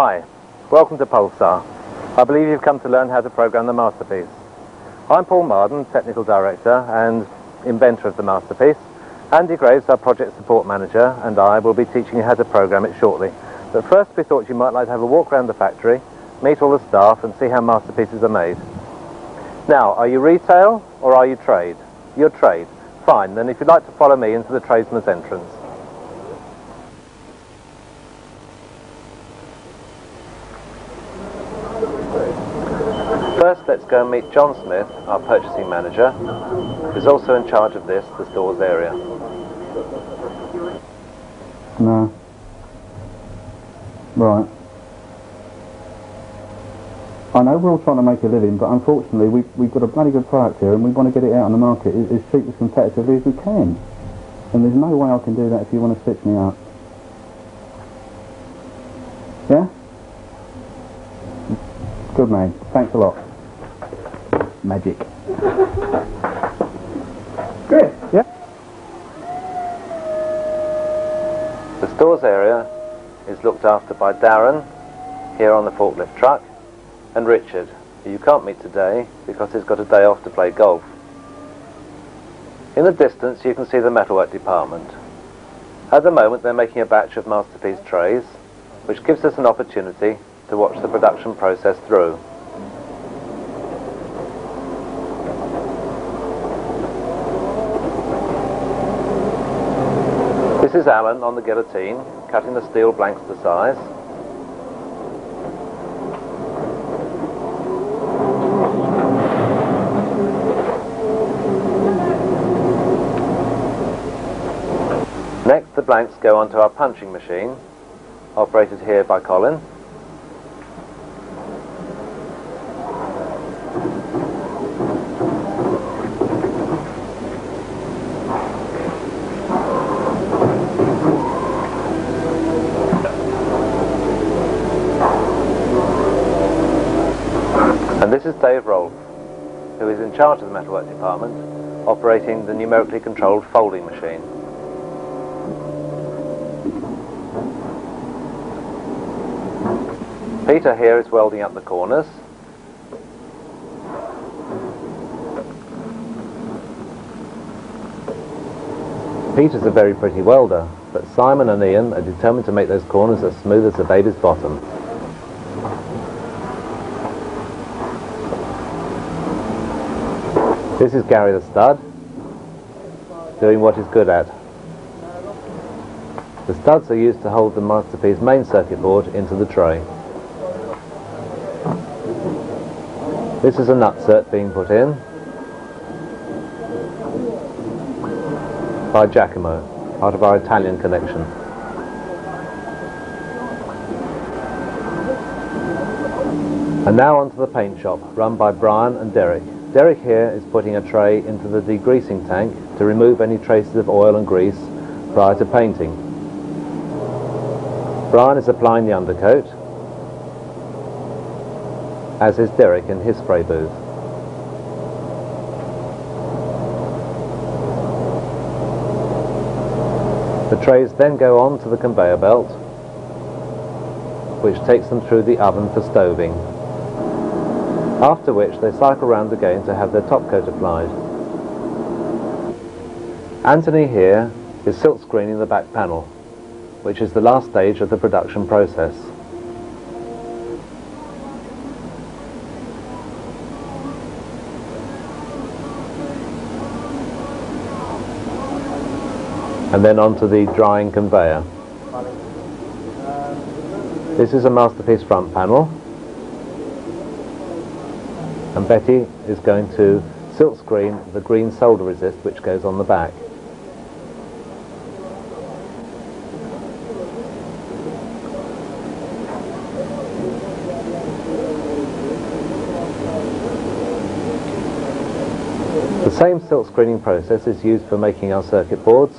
Hi, welcome to Pulsar. I believe you've come to learn how to program the Masterpiece. I'm Paul Marden, Technical Director and inventor of the Masterpiece. Andy Graves, our Project Support Manager, and I will be teaching you how to program it shortly. But first we thought you might like to have a walk around the factory, meet all the staff and see how masterpieces are made. Now, are you retail or are you trade? You're trade. Fine, then if you'd like to follow me into the tradesman's entrance. First, let's go and meet John Smith, our purchasing manager, who's also in charge of this, the stores area. No. Right. I know we're all trying to make a living, but unfortunately we, we've got a bloody good product here and we want to get it out on the market as, as cheap as competitively as we can. And there's no way I can do that if you want to stitch me up. Yeah? Good man. Thanks a lot. Magic. Good. Yeah. The stores area is looked after by Darren here on the forklift truck and Richard, who you can't meet today because he's got a day off to play golf. In the distance you can see the metalwork department. At the moment they're making a batch of masterpiece trays, which gives us an opportunity to watch the production process through. This is Alan on the guillotine, cutting the steel blanks to size. Next the blanks go onto our punching machine, operated here by Colin. Is Dave Rolfe, who is in charge of the metalwork department, operating the numerically controlled folding machine. Peter here is welding up the corners. Peter's a very pretty welder, but Simon and Ian are determined to make those corners as smooth as the baby's bottom. This is Gary the stud, doing what he's good at. The studs are used to hold the Masterpiece main circuit board into the tray. This is a nutsert being put in by Giacomo, part of our Italian connection. And now onto the paint shop, run by Brian and Derek. Derek here is putting a tray into the degreasing tank to remove any traces of oil and grease prior to painting. Brian is applying the undercoat, as is Derek in his spray booth. The trays then go on to the conveyor belt, which takes them through the oven for stoving, after which they cycle round again to have their top coat applied. Anthony here is silk screening the back panel, which is the last stage of the production process. and then onto the drying conveyor. This is a masterpiece front panel and Betty is going to silk screen the green solder resist which goes on the back. The same silk screening process is used for making our circuit boards.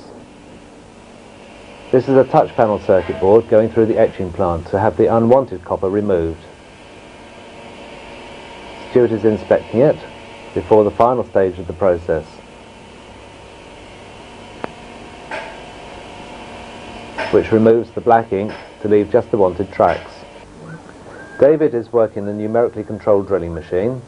This is a touch panel circuit board going through the etching plant to have the unwanted copper removed. Stuart is inspecting it before the final stage of the process. which removes the black ink to leave just the wanted tracks. David is working the numerically controlled drilling machine.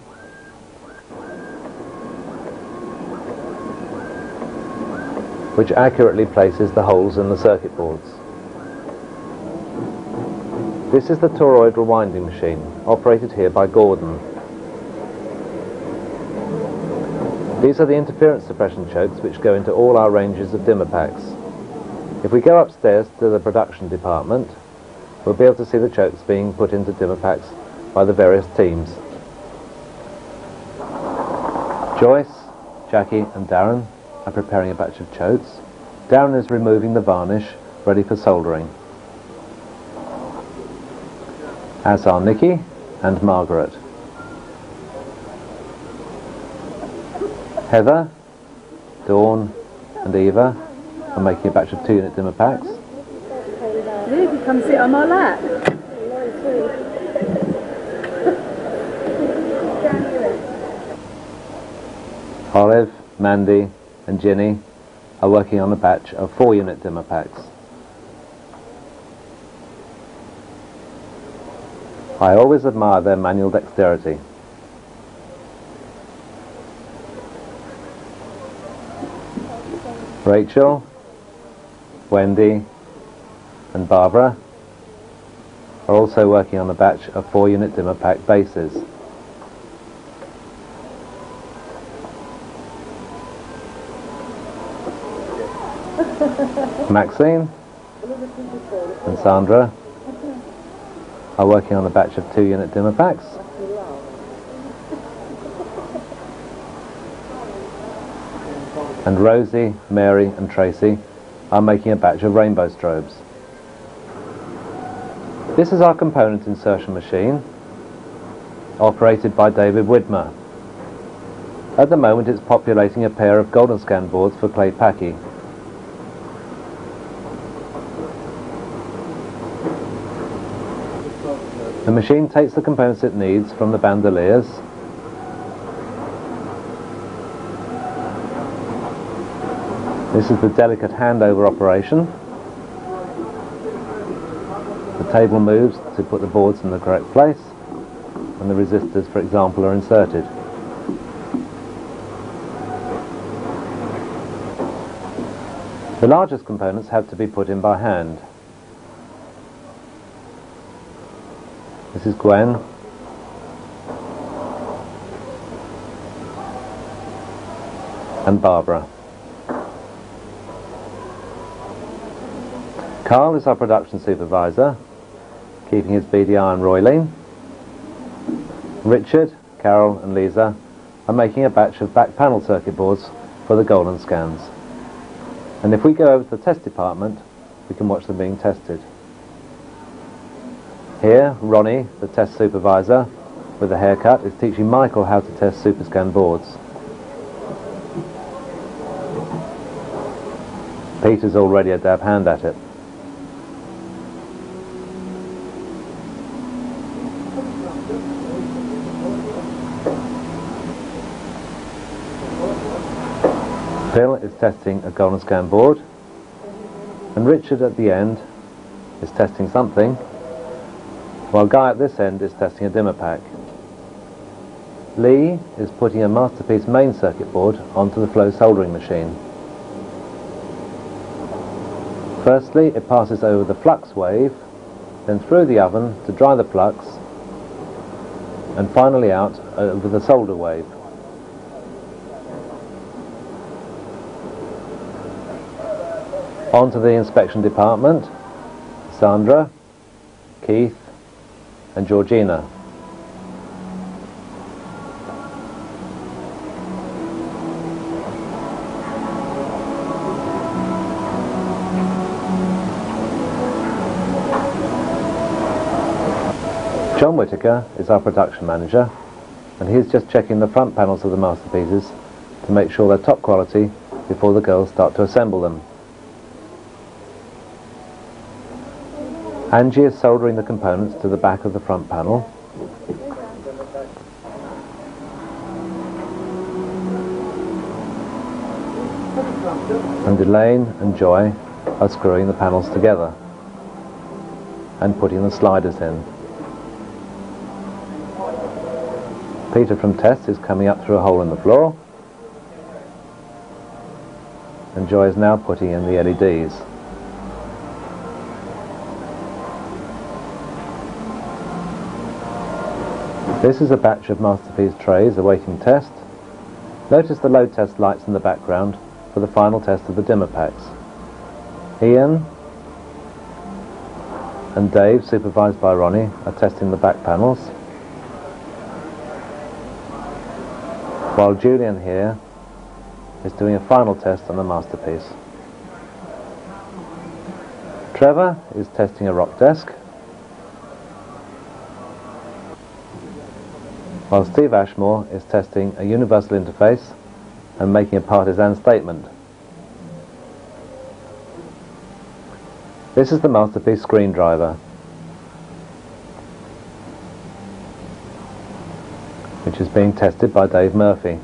which accurately places the holes in the circuit boards. This is the toroid rewinding machine, operated here by Gordon. These are the interference suppression chokes which go into all our ranges of dimmer packs. If we go upstairs to the production department, we'll be able to see the chokes being put into dimmer packs by the various teams. Joyce, Jackie and Darren are preparing a batch of chokes. Darren is removing the varnish, ready for soldering. As are Nikki and Margaret. Heather, Dawn and Eva are making a batch of two unit dimmer packs. Ruby, come sit on my lap. Olive, Mandy and Ginny are working on a batch of four unit dimmer packs. I always admire their manual dexterity. Rachel, Wendy and Barbara are also working on a batch of four unit dimmer pack bases. Maxine and Sandra are working on a batch of two unit dimmer packs. And Rosie, Mary and Tracy are making a batch of rainbow strobes. This is our component insertion machine, operated by David Widmer. At the moment it's populating a pair of golden scan boards for Clay Paky. The machine takes the components it needs from the bandoliers This is the delicate handover operation. The table moves to put the boards in the correct place and the resistors, for example, are inserted. The largest components have to be put in by hand. This is Gwen. And Barbara. Carl is our production supervisor, keeping his eye on Roylene. Richard, Carol and Lisa are making a batch of back panel circuit boards for the golden scans. And if we go over to the test department, we can watch them being tested. Here, Ronnie, the test supervisor, with a haircut, is teaching Michael how to test SuperScan boards. Peter's already a dab hand at it. Phil is testing a golden scan board and Richard at the end is testing something while Guy at this end is testing a dimmer pack. Lee is putting a Masterpiece main circuit board onto the flow soldering machine. Firstly it passes over the flux wave, then through the oven to dry the flux and finally out over the solder wave. On to the inspection department, Sandra, Keith and Georgina. John Whitaker is our production manager and he's just checking the front panels of the masterpieces to make sure they're top quality before the girls start to assemble them. Angie is soldering the components to the back of the front panel. And Elaine and Joy are screwing the panels together and putting the sliders in. Peter from Test is coming up through a hole in the floor. And Joy is now putting in the LEDs. This is a batch of Masterpiece trays awaiting test. Notice the load test lights in the background for the final test of the dimmer packs. Ian and Dave, supervised by Ronnie, are testing the back panels. While Julian here is doing a final test on the masterpiece. Trevor is testing a rock desk. While Steve Ashmore is testing a universal interface and making a partisan statement. This is the Masterpiece screen driver, which is being tested by Dave Murphy.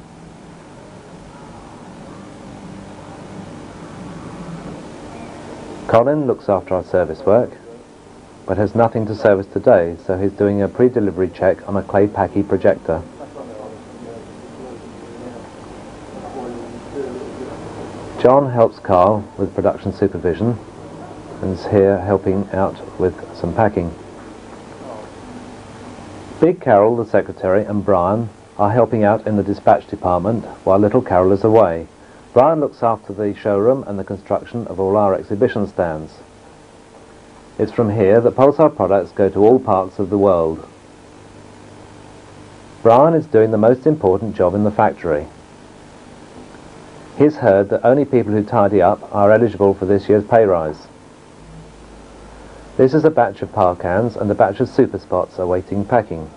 Colin looks after our service work, but has nothing to service today, so he's doing a pre-delivery check on a Clay Paky projector. John helps Carl with production supervision and is here helping out with some packing. Big Carol, the secretary, and Brian are helping out in the dispatch department while little Carol is away. Brian looks after the showroom and the construction of all our exhibition stands. It's from here that Pulsar products go to all parts of the world. Brian is doing the most important job in the factory. He's heard that only people who tidy up are eligible for this year's pay rise. This is a batch of par cans and a batch of super spots awaiting packing.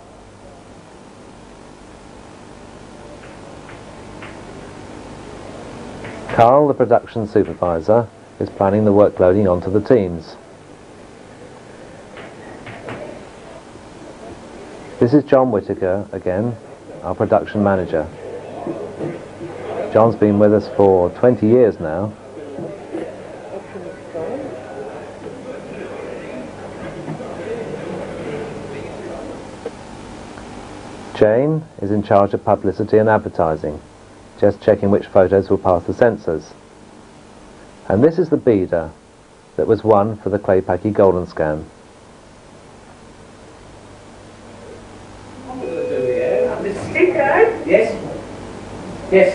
Carl, the production supervisor, is planning the work loading onto the teams. This is John Whitaker again, our production manager. John's been with us for 20 years now Jane is in charge of publicity and advertising, just checking which photos will pass the censors. And this is the beader that was won for the Clay Paky Golden Scan. Yes. Yes.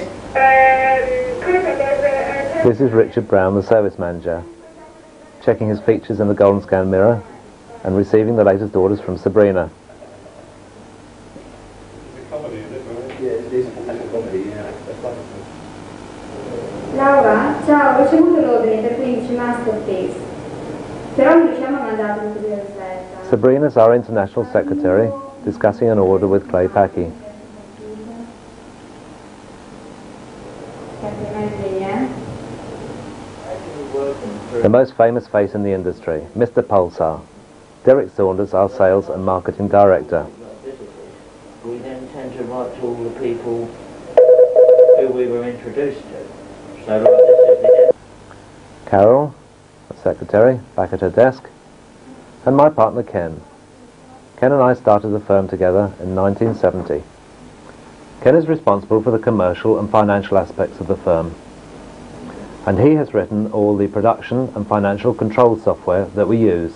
This is Richard Brown, the service manager, checking his features in the Golden Scan mirror and receiving the latest orders from Sabrina. Laura, ciao, ho ricevuto l'ordine per 15 masterpiece, però non riusciamo a mandare tutto di riserva. Sabrina's our international secretary, discussing an order with Clay Paky. The most famous face in the industry, Mr. Pulsar. Derek Saunders, our sales and marketing director. We then tend to write to all the people who we were introduced to. So like this is the Carol, the secretary, back at her desk, and my partner Ken. Ken and I started the firm together in 1970. Ken is responsible for the commercial and financial aspects of the firm, and he has written all the production and financial control software that we use.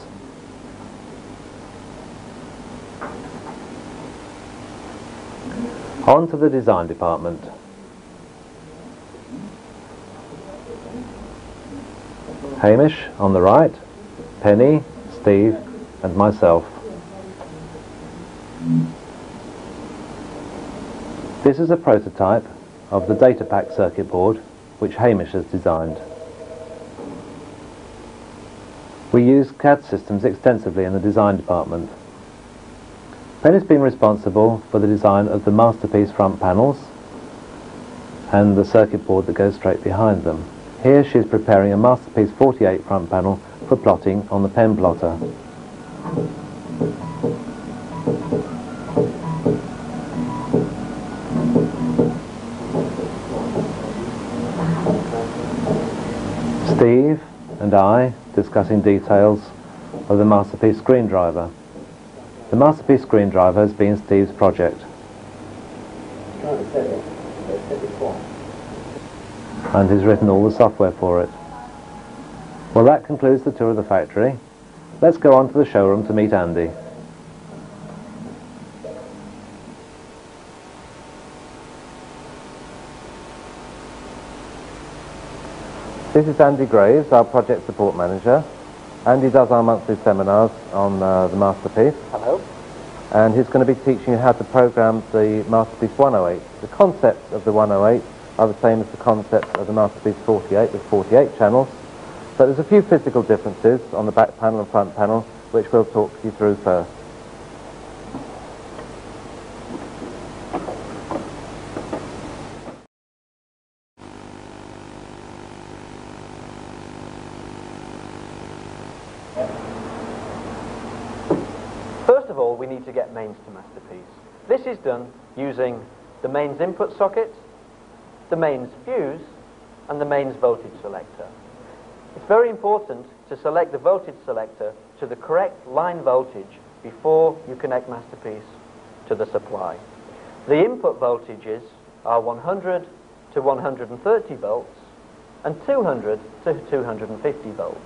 On to the design department. Hamish on the right, Penny, Steve, and myself. This is a prototype of the data pack circuit board which Hamish has designed. We use CAD systems extensively in the design department. Penny's been responsible for the design of the masterpiece front panels and the circuit board that goes straight behind them. Here she is preparing a Masterpiece 48 front panel for plotting on the pen plotter. Steve and I discussing details of the Masterpiece screen driver. The Masterpiece screen driver has been Steve's project. And he's written all the software for it. Well, that concludes the tour of the factory. Let's go on to the showroom to meet Andy. This is Andy Graves, our project support manager. Andy does our monthly seminars on uh, the Masterpiece. Hello. And he's going to be teaching you how to program the Masterpiece 108. The concepts of the 108 are the same as the concepts of the Masterpiece 48 with 48 channels. But there's a few physical differences on the back panel and front panel, which we'll talk you through first. First of all, we need to get mains to Masterpiece. This is done using the mains input socket, the mains fuse, and the mains voltage selector. It's very important to select the voltage selector to the correct line voltage before you connect Masterpiece to the supply. The input voltages are 100 to 130 volts and 200 to 250 volts.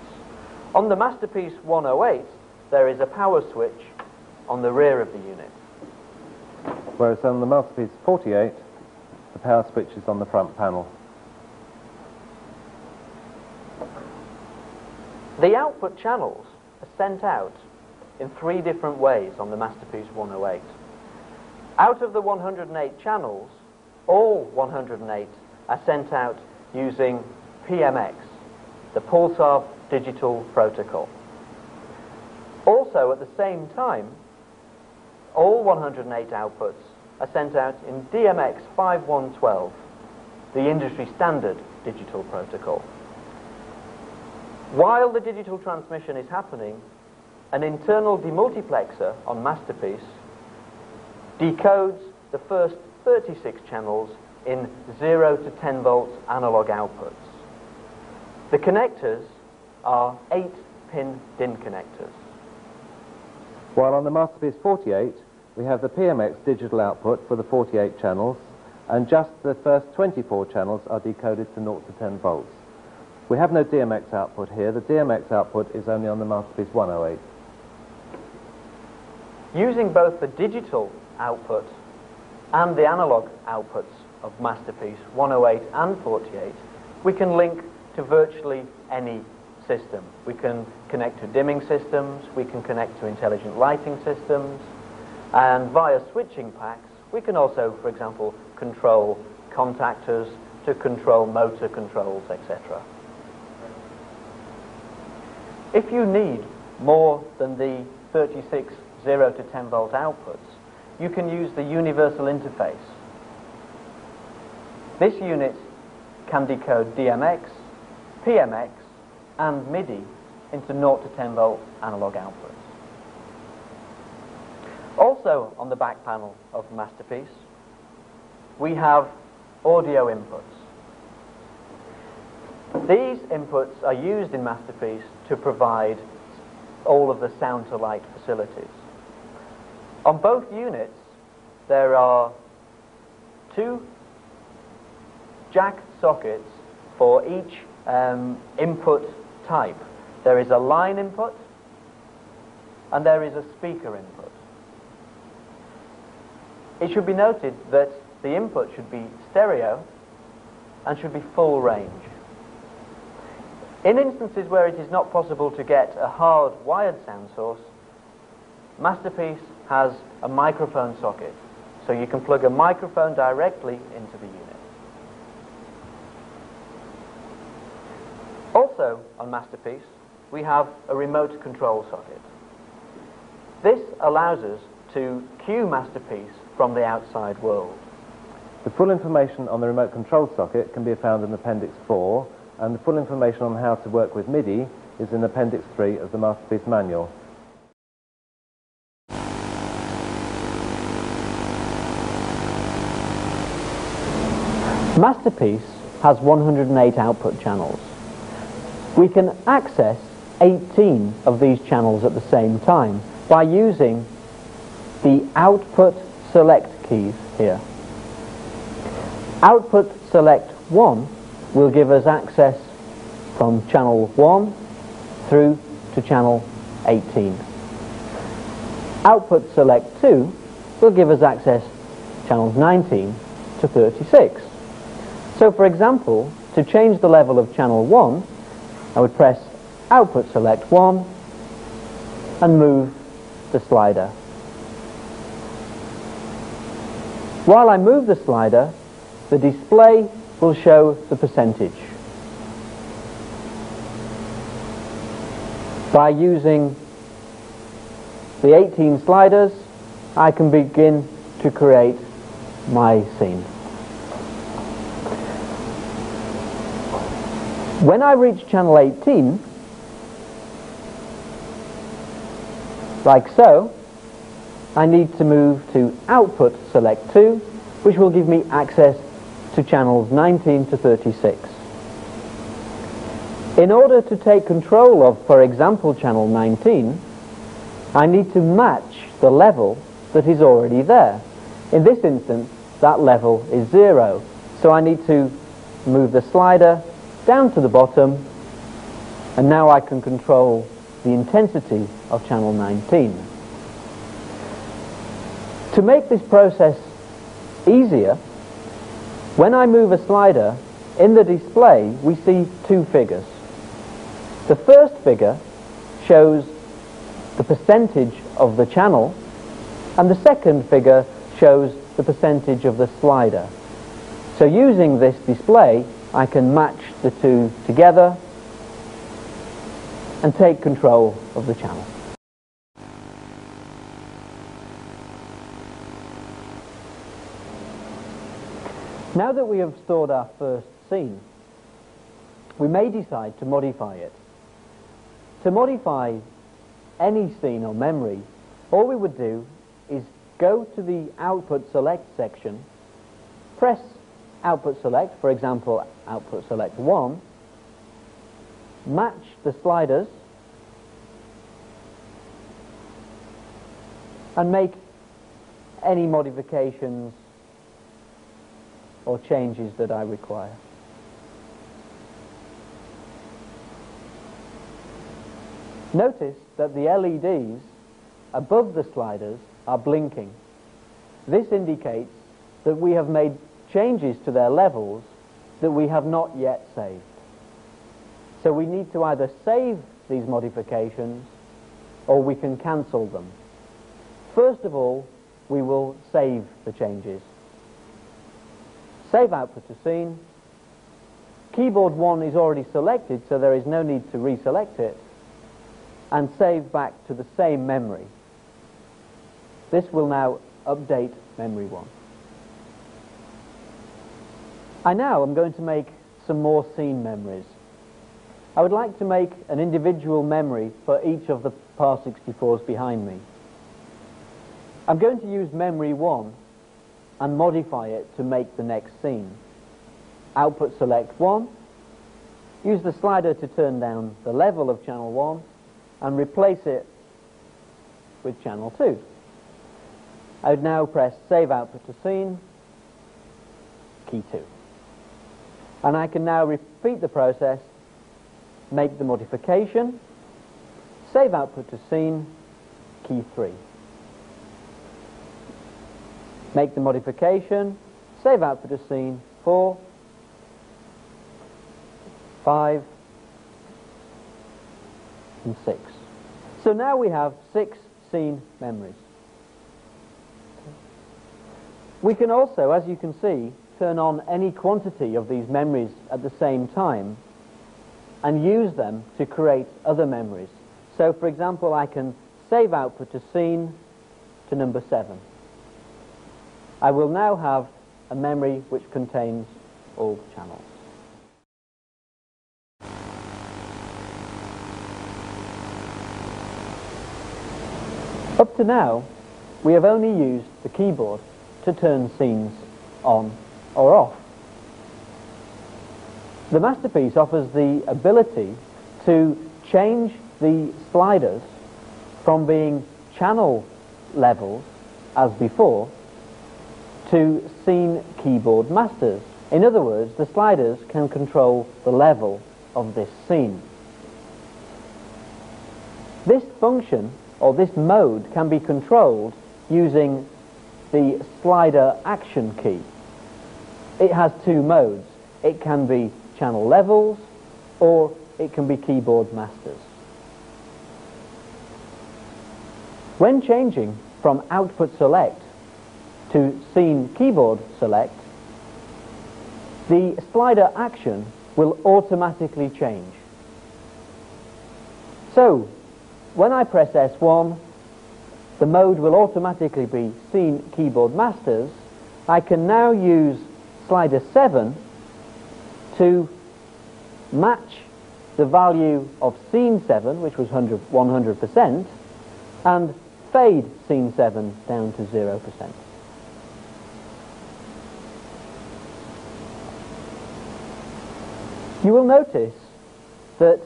On the Masterpiece 108, there is a power switch on the rear of the unit. Whereas on the Masterpiece 48, the power switch is on the front panel. The output channels are sent out in three different ways on the Masterpiece 108. Out of the 108 channels, all 108 are sent out using PMX, the Pulsar Digital Protocol. Also, at the same time, all 108 outputs are sent out in DMX 5112, the industry standard digital protocol. While the digital transmission is happening, an internal demultiplexer on Masterpiece decodes the first 36 channels in 0 to 10 volts analog outputs. The connectors are 8-pin DIN connectors. While on the Masterpiece 48, we have the PMX digital output for the 48 channels, and just the first 24 channels are decoded to 0 to 10 volts. We have no DMX output here. The DMX output is only on the Masterpiece 108. Using both the digital output and the analog outputs of Masterpiece 108 and 48, we can link to virtually any system. We can connect to dimming systems, we can connect to intelligent lighting systems, and via switching packs, we can also, for example, control contactors to control motor controls, etc. If you need more than the 36 0 to 10 volt outputs, you can use the universal interface. This unit can decode DMX, PMX, and MIDI into 0 to 10 volt analog outputs. Also on the back panel of Masterpiece, we have audio inputs. These inputs are used in Masterpiece to provide all of the sound to light facilities. On both units, there are two jack sockets for each um, input type. There is a line input and there is a speaker input. It should be noted that the input should be stereo and should be full range. In instances where it is not possible to get a hard wired sound source, Masterpiece has a microphone socket, so you can plug a microphone directly into the unit. Also on Masterpiece, we have a remote control socket. This allows us to cue Masterpiece from the outside world. The full information on the remote control socket can be found in Appendix 4, and the full information on how to work with MIDI is in Appendix 3 of the Masterpiece Manual. Masterpiece has 108 output channels. We can access 18 of these channels at the same time by using the output select keys here. Output select 1 will give us access from channel 1 through to channel 18. Output select 2 will give us access channels 19 to 36. So for example, to change the level of channel 1, I would press output select 1 and move the slider. While I move the slider, the display will show the percentage. By using the 18 sliders, I can begin to create my scene. When I reach channel 18, like so, I need to move to output select 2, which will give me access to channels 19 to 36. In order to take control of, for example, channel 19, I need to match the level that is already there. In this instance, that level is zero. So I need to move the slider down to the bottom, and now I can control the intensity of channel 19. To make this process easier, when I move a slider, in the display we see two figures. The first figure shows the percentage of the channel, and the second figure shows the percentage of the slider. So using this display, I can match the two together and take control of the channel. Now that we have stored our first scene, we may decide to modify it. To modify any scene or memory, all we would do is go to the output select section, press output select, for example, output select 1, match the sliders, and make any modifications or changes that I require. Notice that the LEDs above the sliders are blinking. This indicates that we have made changes to their levels that we have not yet saved. So we need to either save these modifications or we can cancel them. First of all, we will save the changes. Save output to scene. Keyboard 1 is already selected, so there is no need to reselect it. And save back to the same memory. This will now update memory 1. I now am going to make some more scene memories. I would like to make an individual memory for each of the PAR64s behind me. I'm going to use memory 1 and modify it to make the next scene. Output select 1, use the slider to turn down the level of channel 1 and replace it with channel 2. I would now press Save Output to Scene, key 2. And I can now repeat the process, make the modification, save output to scene, key 3. Make the modification, save output to scene, 4, 5, and 6. So now we have six scene memories. We can also, as you can see, turn on any quantity of these memories at the same time and use them to create other memories. So, for example, I can save output to scene to number 7. I will now have a memory which contains all channels. Up to now, we have only used the keyboard to turn scenes on or off. The Masterpiece offers the ability to change the sliders from being channel levels, as before, to scene keyboard masters, In other words, the sliders can control the level of this scene. This function, or this mode, can be controlled using the slider action key. It has two modes. It can be channel levels, or it can be keyboard masters. When changing from output select to scene keyboard select, the slider action will automatically change. So, when I press S1, the mode will automatically be Scene Keyboard Masters. I can now use slider 7 to match the value of Scene 7, which was 100, 100%, and fade Scene 7 down to 0%. You will notice that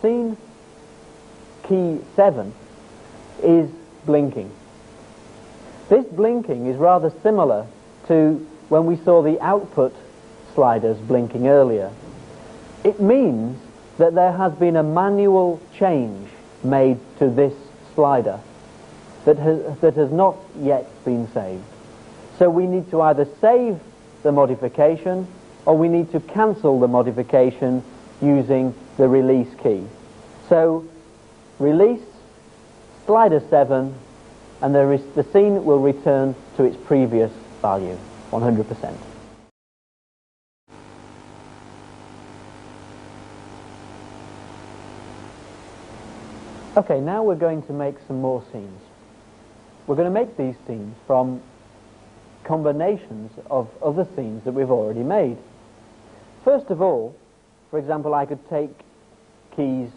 scene key 7 is blinking. This blinking is rather similar to when we saw the output sliders blinking earlier. It means that there has been a manual change made to this slider that has, that has not yet been saved. So we need to either save the modification or we need to cancel the modification using the release key. So release, slider 7, and the, the scene will return to its previous value, 100%. Okay, now we're going to make some more scenes. We're going to make these scenes from combinations of other scenes that we've already made. First of all, for example, I could take keys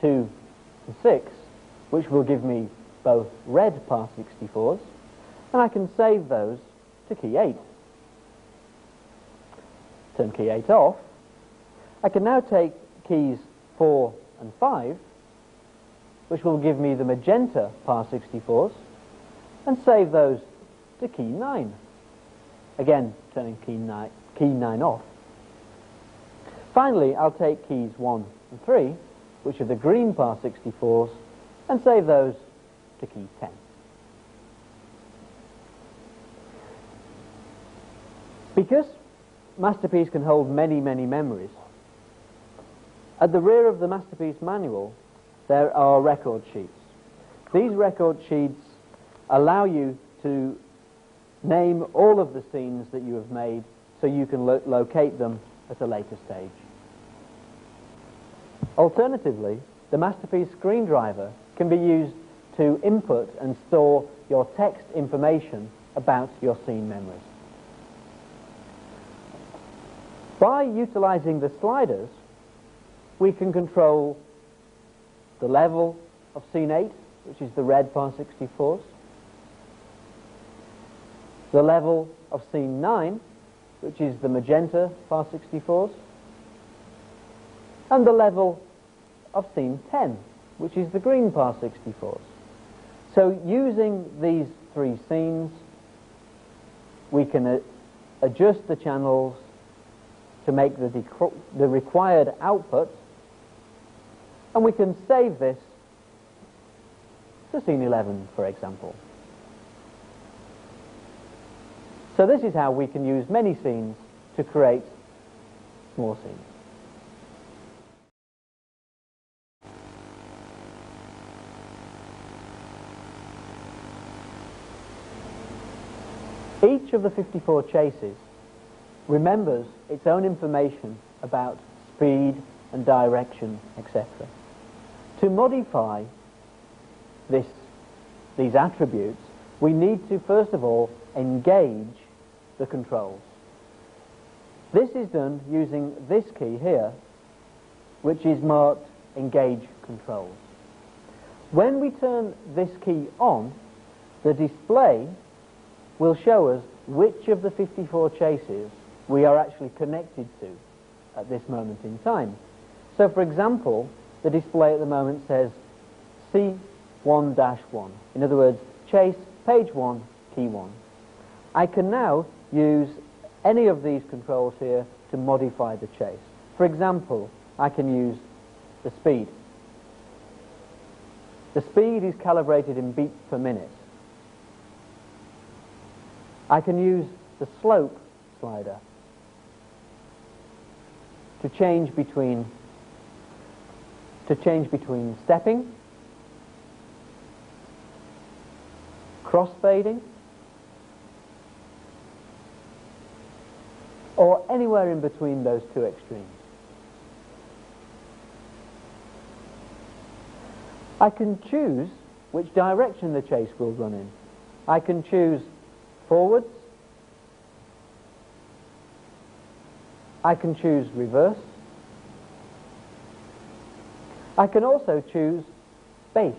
2 and 6, which will give me both red par 64s, and I can save those to key 8. Turn key 8 off. I can now take keys 4 and 5, which will give me the magenta par 64s, and save those to key 9. Again, turning key 9, key 9 off. Finally, I'll take keys 1 and 3, which are the green par 64s, and save those to key 10. Because Masterpiece can hold many, many memories, at the rear of the Masterpiece manual there are record sheets. These record sheets allow you to name all of the scenes that you have made so you can lo- locate them at a later stage. Alternatively, the Masterpiece screen driver can be used to input and store your text information about your scene memories. By utilizing the sliders, we can control the level of scene 8, which is the red par 64s, the level of scene 9, which is the magenta par 64s, and the level of scene 10, which is the green par 64s. So using these three scenes, we can uh, adjust the channels to make the, the required output, and we can save this to scene 11, for example. So this is how we can use many scenes to create more scenes. Each of the 54 chases remembers its own information about speed and direction, etc. To modify this, these attributes, we need to first of all engage the controls. This is done using this key here, which is marked Engage Controls. When we turn this key on, the display will show us which of the 54 chases we are actually connected to at this moment in time. So, for example, the display at the moment says C1-1. In other words, chase page 1, key 1. I can now use any of these controls here to modify the chase. For example, I can use the speed. The speed is calibrated in beats per minute. I can use the slope slider to change between to change between stepping, crossfading, or anywhere in between those two extremes. I can choose which direction the chase will run in. I can choose forwards. I can choose reverse. I can also choose bass.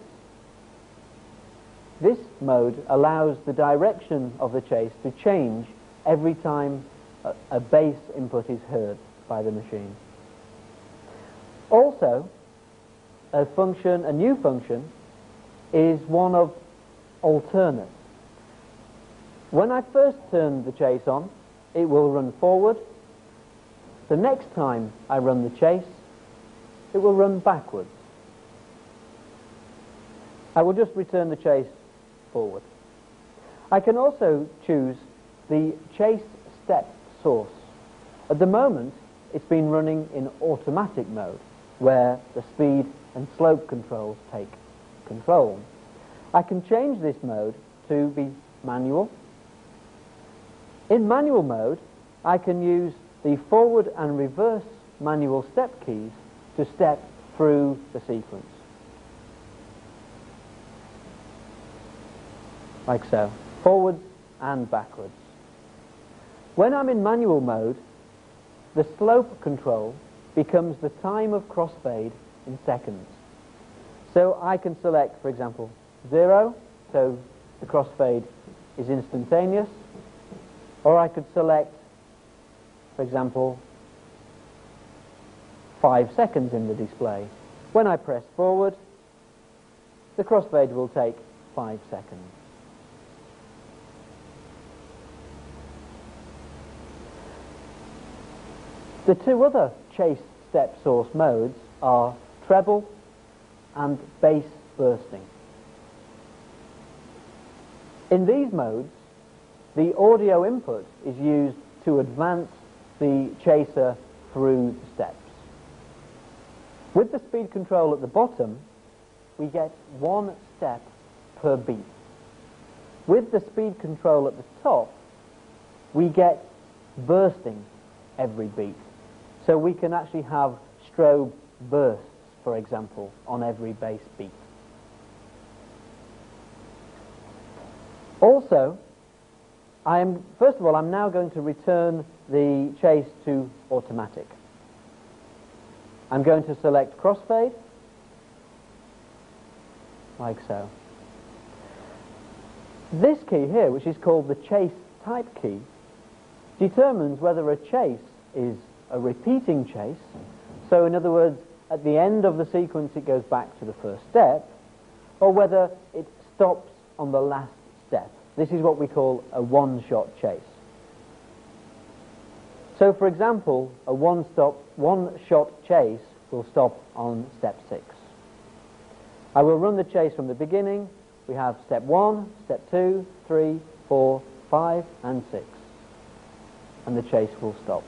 This mode allows the direction of the chase to change every time a, a bass input is heard by the machine. Also, a function, a new function, is one of alternate. When I first turn the chase on, it will run forward. The next time I run the chase, it will run backwards. I will just return the chase forward. I can also choose the chase step source. At the moment, it's been running in automatic mode, where the speed and slope controls take control. I can change this mode to be manual. In manual mode, I can use the forward and reverse manual step keys to step through the sequence. Like so. Forwards and backwards. When I'm in manual mode, the slope control becomes the time of crossfade in seconds. So I can select, for example, zero, so the crossfade is instantaneous, or I could select, for example, five seconds in the display. When I press forward, the crossfade will take five seconds. The two other chase step source modes are treble and bass bursting. In these modes, the audio input is used to advance the chaser through the steps. With the speed control at the bottom, we get one step per beat. With the speed control at the top, we get bursting every beat. So we can actually have strobe bursts, for example, on every bass beat. Also, I am, first of all, I'm now going to return the chase to automatic. I'm going to select crossfade, like so. This key here, which is called the chase type key, determines whether a chase is a repeating chase. So in other words, at the end of the sequence it goes back to the first step, or whether it stops on the last step. This is what we call a one-shot chase. So for example, a one-stop, one-shot chase will stop on step six. I will run the chase from the beginning. We have step one, step two, three, four, five, and six. And the chase will stop.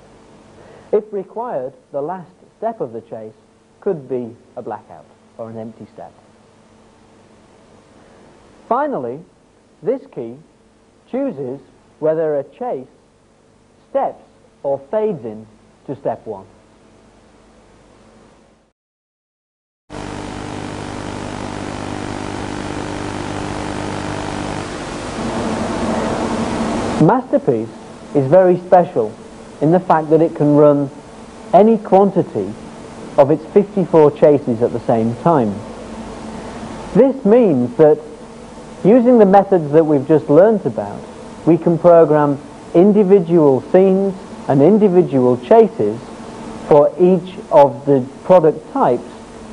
If required, the last step of the chase could be a blackout or an empty step. Finally, this key chooses whether a chase steps or fades in to step one. Masterpiece is very special in the fact that it can run any quantity of its 54 chases at the same time. This means that using the methods that we've just learnt about, we can program individual scenes and individual chases for each of the product types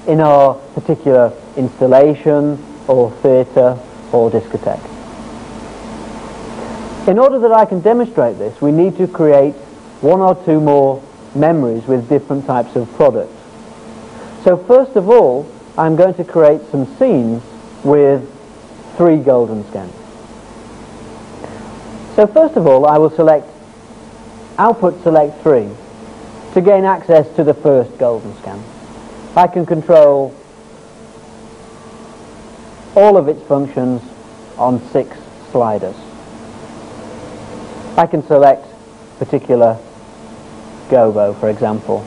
in our particular installation or theatre or discotheque. In order that I can demonstrate this, we need to create one or two more memories with different types of products. So first of all, I'm going to create some scenes with three golden scans. So first of all, I will select output select 3 to gain access to the first golden scan. I can control all of its functions on six sliders. I can select particular gobo, for example.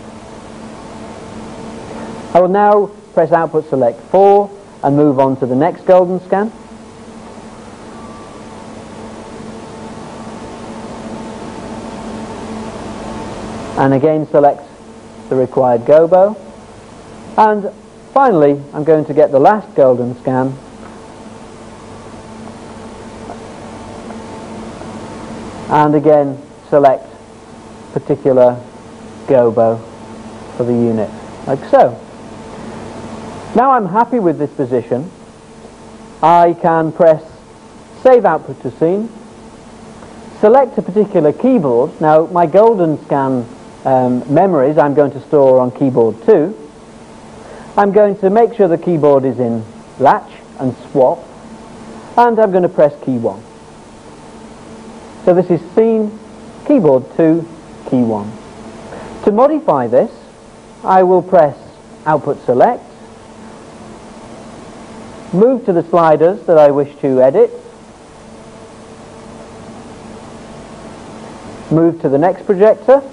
I will now press output select 4 and move on to the next golden scan. And again select the required gobo. And finally, I'm going to get the last golden scan and again select particular gobo for the unit, like so. Now I'm happy with this position. I can press Save Output to Scene, select a particular keyboard. Now my golden scan um, memories I'm going to store on keyboard 2. I'm going to make sure the keyboard is in latch and swap, and I'm going to press key 1. So this is scene, keyboard 2, key 1. To modify this, I will press output select, move to the sliders that I wish to edit, move to the next projector,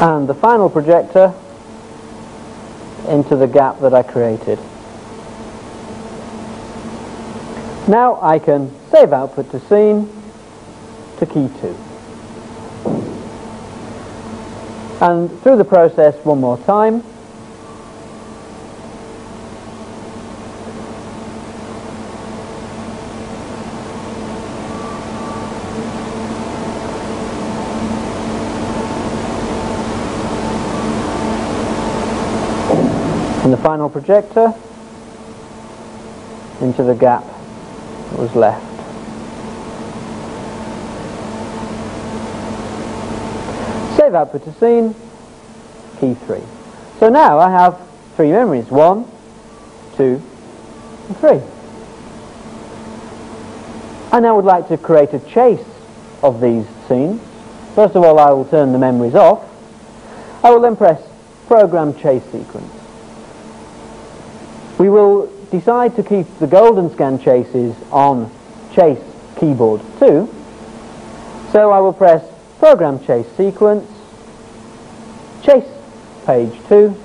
and the final projector into the gap that I created. Now I can save output to scene to key 2. And through the process one more time. And the final projector into the gap that was left. Save output to scene, key 3. So now I have three memories, one, two, and three. I now would like to create a chase of these scenes. First of all, I will turn the memories off. I will then press Program Chase Sequence. We will decide to keep the golden scan chases on chase keyboard 2. So I will press program chase sequence, chase page 2,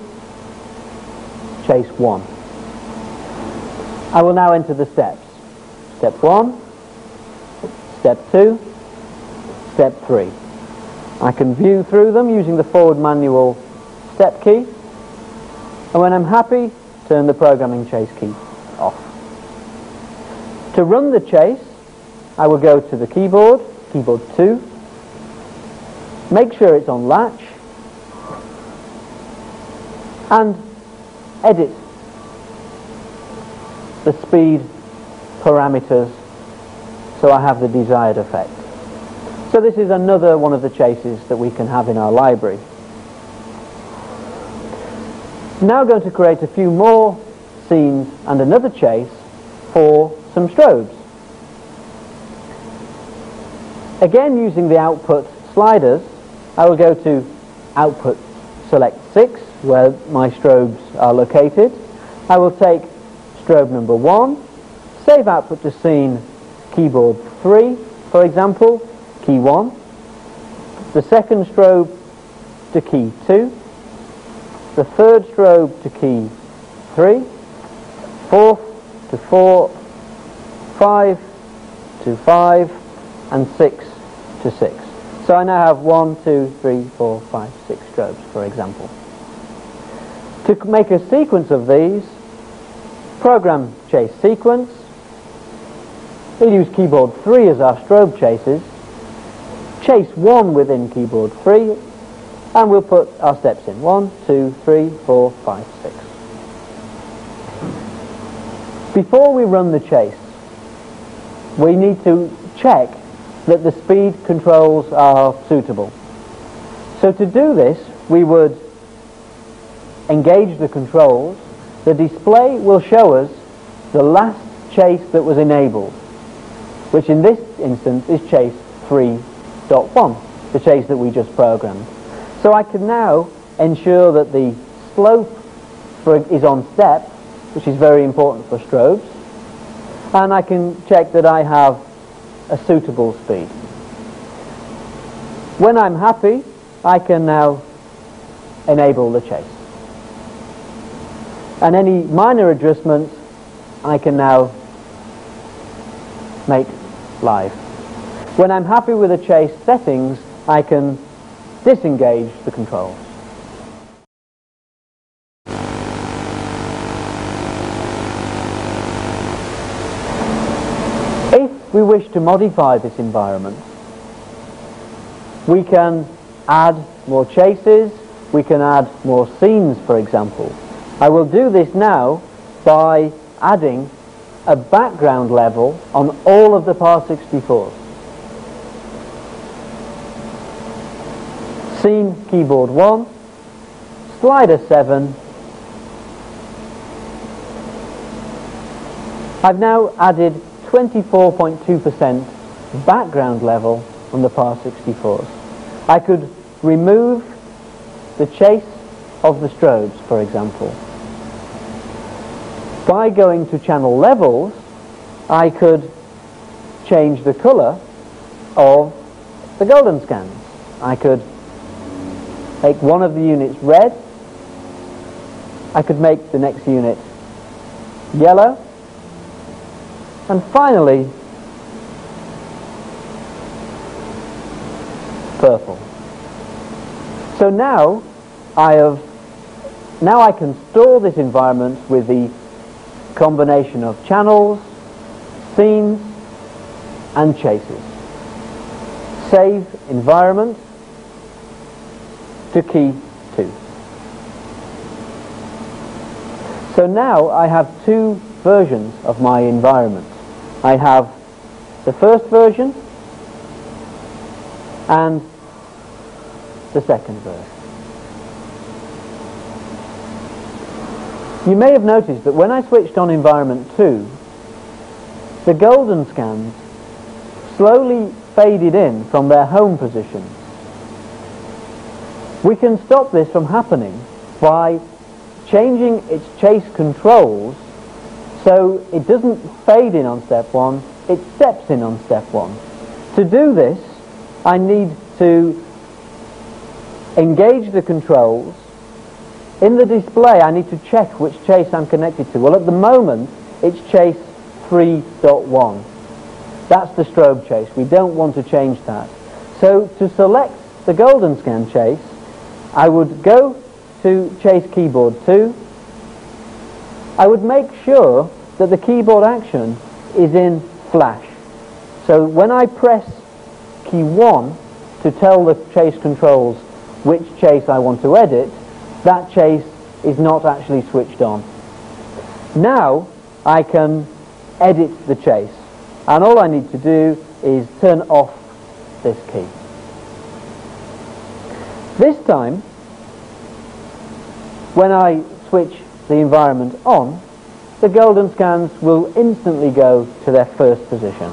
chase 1. I will now enter the steps. Step 1, step 2, step 3. I can view through them using the forward manual step key. And when I'm happy, turn the programming chase key off. To run the chase, I will go to the keyboard, keyboard 2, make sure it's on latch, and edit the speed parameters so I have the desired effect. So this is another one of the chases that we can have in our library. Now going to create a few more scenes and another chase for some strobes. Again using the output sliders, I will go to output select 6 where my strobes are located. I will take strobe number 1, save output to scene keyboard 3 for example, key 1, the second strobe to key 2, the third strobe to key 3, fourth to 4, 5 to 5, and 6 to 6. So I now have 1, 2, 3, 4, 5, 6 strobes, for example. To make a sequence of these, program chase sequence, we'll use keyboard 3 as our strobe chases, chase 1 within keyboard 3, and we'll put our steps in. 1, 2, 3, 4, 5, 6. Before we run the chase, we need to check that the speed controls are suitable. So to do this, we would engage the controls. The display will show us the last chase that was enabled, which in this instance is chase 3.1, the chase that we just programmed. So I can now ensure that the slope for, is on step, which is very important for strobes, and I can check that I have a suitable speed. When I'm happy, I can now enable the chase. And any minor adjustments I can now make live. When I'm happy with the chase settings, I can disengage the controls. If we wish to modify this environment, we can add more chases, we can add more scenes, for example. I will do this now by adding a background level on all of the PAR 64s. Scene keyboard 1, slider 7. I've now added 24.2% background level on the PAR 64s. I could remove the chase of the strobes, for example. By going to channel levels, I could change the color of the golden scans. I could make one of the units red. I could make the next unit yellow. And finally, purple. So now I have now I can store this environment with the combination of channels, scenes, and chases. Save environment to key 2. So now I have two versions of my environment. I have the first version and the second version. You may have noticed that when I switched on environment 2, the golden scans slowly faded in from their home positions. We can stop this from happening by changing its chase controls so it doesn't fade in on step 1, it steps in on step 1. To do this, I need to engage the controls. In the display, I need to check which chase I'm connected to. Well, at the moment, it's chase 3.1. That's the strobe chase. We don't want to change that. So to select the golden scan chase, I would go to chase keyboard 2. I would make sure that the keyboard action is in flash. So when I press key 1 to tell the chase controls which chase I want to edit, that chase is not actually switched on. Now I can edit the chase and all I need to do is turn off this key. This time when I switch the environment on the golden scans will instantly go to their first position.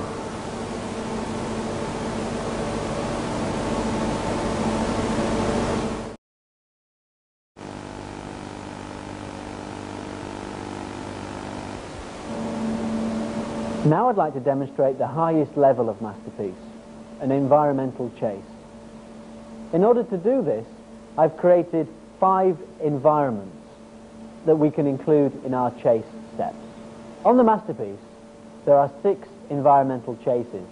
Now I'd like to demonstrate the highest level of masterpiece, an environmental chase. In order to do this, I've created five environments that we can include in our chase steps. On the masterpiece, there are six environmental chases.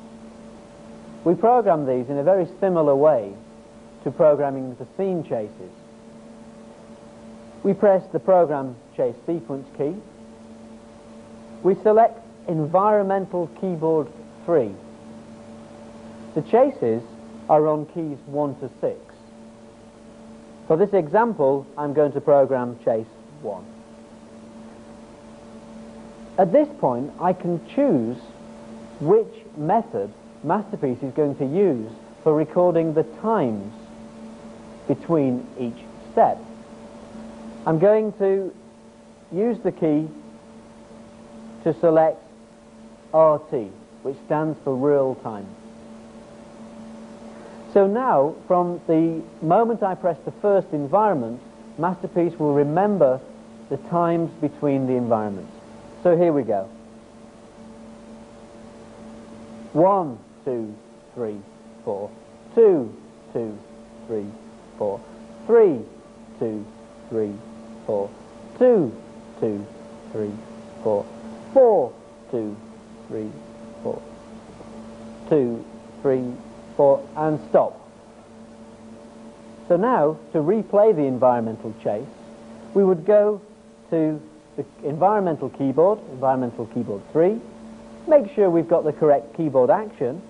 We program these in a very similar way to programming the scene chases. We press the program chase sequence key. We select environmental keyboard 3. The chases are on keys 1 to 6. For this example, I'm going to program chase 1. At this point, I can choose which method Masterpiece is going to use for recording the times between each step. I'm going to use the key to select RT, which stands for real time. So now, from the moment I press the first environment, Masterpiece will remember the times between the environments. So here we go. One, two, three, four. Two, two, three, four. Three, two, three, four. Two, two, three, four. Four, two, three, four. Two, three, and stop. So now, to replay the environmental chase, we would go to the environmental keyboard, environmental keyboard 3, make sure we've got the correct keyboard action.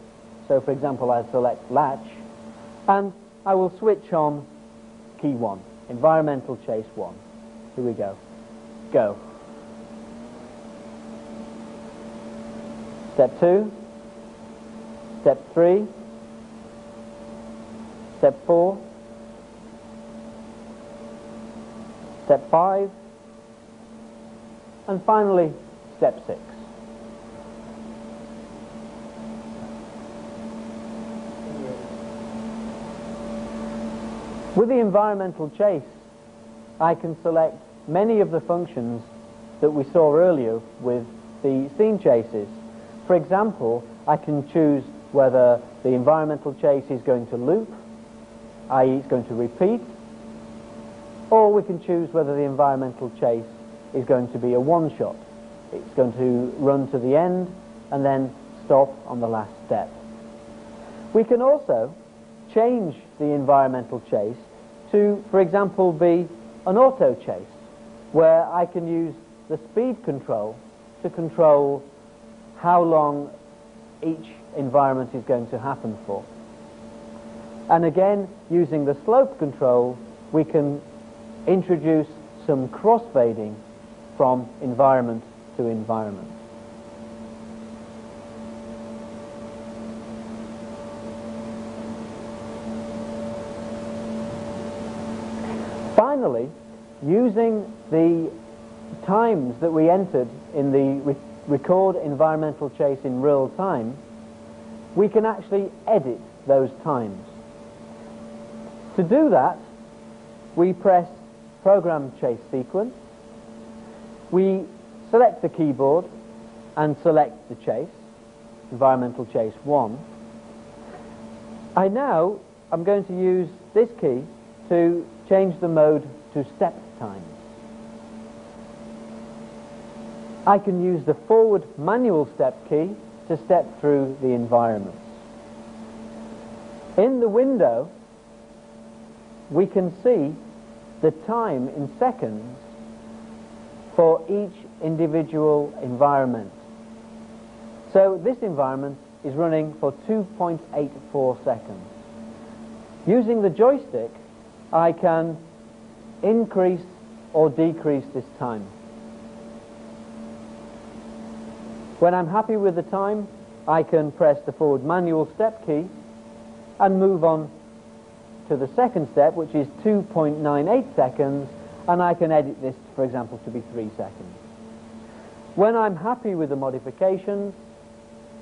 So, for example, I select latch, and I will switch on key 1, environmental chase 1. Here we go. Go. Step 2, step 3, step 4, step 5, and finally, step 6. With the environmental chase, I can select many of the functions that we saw earlier with the scene chases. For example, I can choose whether the environmental chase is going to loop, i.e. it's going to repeat, or we can choose whether the environmental chase is going to be a one-shot. It's going to run to the end and then stop on the last step. We can also change the environmental chase to, for example, be an auto chase, where I can use the speed control to control how long each environment is going to happen for. And again, using the slope control, we can introduce some crossfading from environment to environment. Finally, using the times that we entered in the re record environmental chase in real time, we can actually edit those times. To do that, we press Program Chase Sequence, we select the keyboard and select the chase, environmental chase 1. I now am going to use this key to change the mode to step times. I can use the forward manual step key to step through the environments. In the window, we can see the time in seconds for each individual environment. So this environment is running for 2.84 seconds. Using the joystick, I can increase or decrease this time. When I'm happy with the time, I can press the forward manual step key and move on to the second step, which is 2.98 seconds, and I can edit this, for example, to be 3 seconds. When I'm happy with the modifications,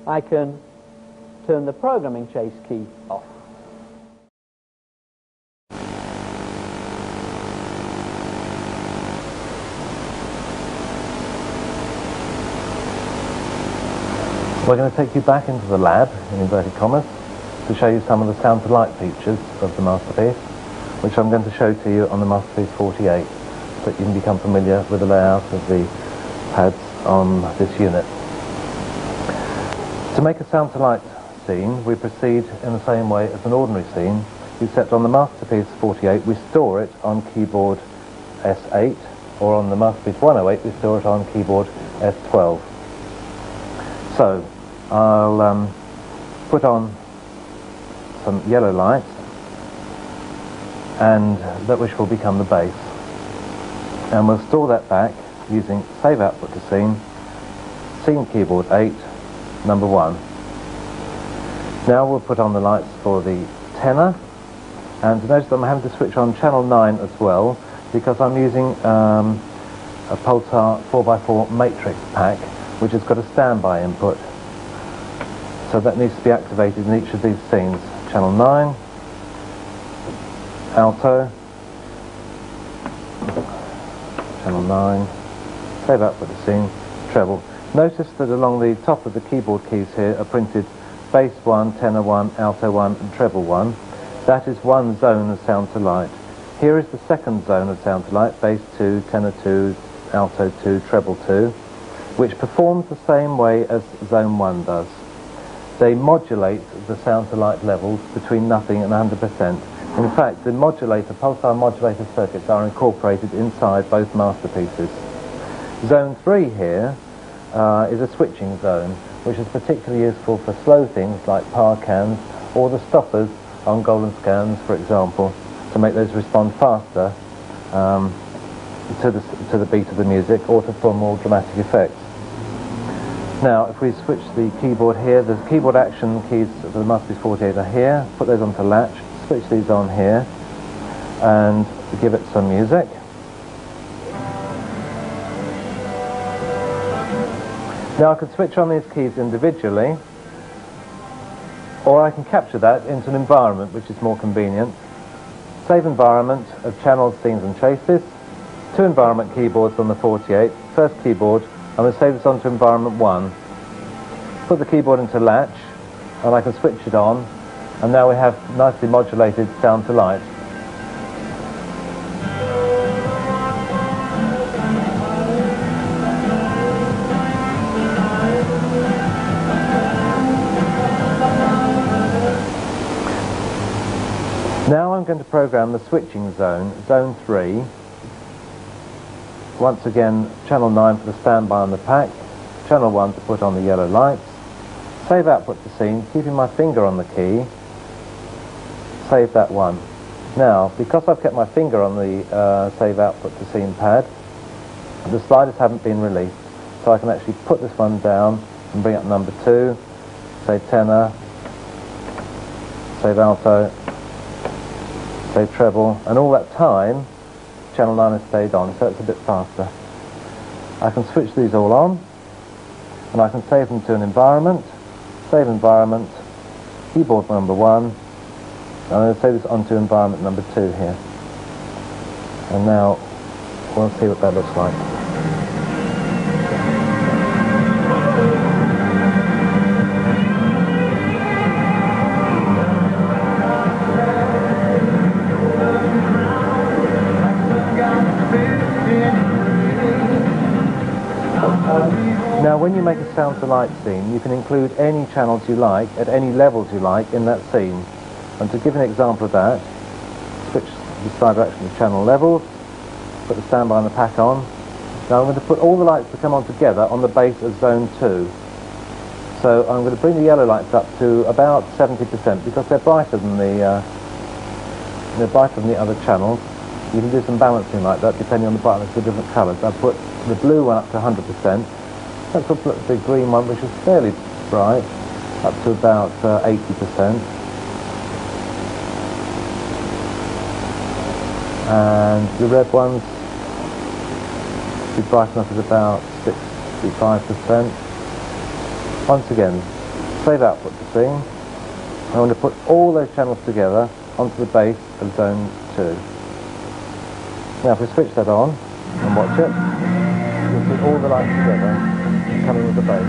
I can turn the programming chase key off. We're going to take you back into the lab, in inverted commas, to show you some of the sound to light features of the Masterpiece, which I'm going to show to you on the Masterpiece 48, so that you can become familiar with the layout of the pads on this unit. To make a sound to light scene, we proceed in the same way as an ordinary scene, except on the Masterpiece 48 we store it on keyboard S8, or on the Masterpiece 108 we store it on keyboard S12. So, I'll um, put on some yellow light, and that which will become the bass. And we'll store that back using save output to scene, scene keyboard 8, number 1. Now we'll put on the lights for the tenor, and notice that I'm having to switch on channel 9 as well, because I'm using um, a Pulsar 4x4 matrix pack, which has got a standby input. So that needs to be activated in each of these scenes. Channel 9, alto, channel 9, save output the scene, treble. Notice that along the top of the keyboard keys here are printed bass 1, tenor 1, alto 1 and treble 1. That is one zone of sound to light. Here is the second zone of sound to light, bass 2, tenor 2, alto 2, treble 2, which performs the same way as zone 1 does. They modulate the sound to light levels between nothing and 100%. In fact, the modulator, pulsar modulator circuits are incorporated inside both masterpieces. Zone 3 here uh, is a switching zone, which is particularly useful for slow things like PAR cans or the stoppers on golden scans, for example, to make those respond faster um, to, the, to the beat of the music or to form more dramatic effects. Now, if we switch the keyboard here, the keyboard action keys for the Masterpiece 48 are here. Put those onto latch, switch these on here, and give it some music. Now I can switch on these keys individually, or I can capture that into an environment which is more convenient. Save environment of channels, scenes and chases. Two environment keyboards on the 48. First keyboard, I'm going to save this onto environment 1. Put the keyboard into latch, and I can switch it on, and now we have nicely modulated sound to light. Now I'm going to program the switching zone, zone 3. Once again, channel 9 for the standby on the pack, channel 1 to put on the yellow lights, save output to scene, keeping my finger on the key, save that one. Now, because I've kept my finger on the uh, save output to scene pad, the sliders haven't been released, so I can actually put this one down and bring up number 2, say tenor, save alto, say treble, and all that time, channel 9 has stayed on, so it's a bit faster. I can switch these all on, and I can save them to an environment, save environment, keyboard number 1, and I'm going to save this onto environment number 2 here. And now, we'll see what that looks like. Sound to light scene, you can include any channels you like at any levels you like in that scene. And to give an example of that, switch the slider action to channel levels, put the standby and the pack on. Now I'm going to put all the lights to come on together on the bass of zone 2. So I'm going to bring the yellow lights up to about 70% because they're brighter than the uh, they're brighter than the other channels. You can do some balancing like that depending on the brightness of different colours. I put the blue one up to 100%. Let's put the green one, which is fairly bright, up to about uh, 80%. And the red ones the bright enough at about 65%. Once again, save output to scene. I'm going to put all those channels together onto the bass of zone 2. Now if we switch that on and watch it, you'll see all the lights together coming with the bass.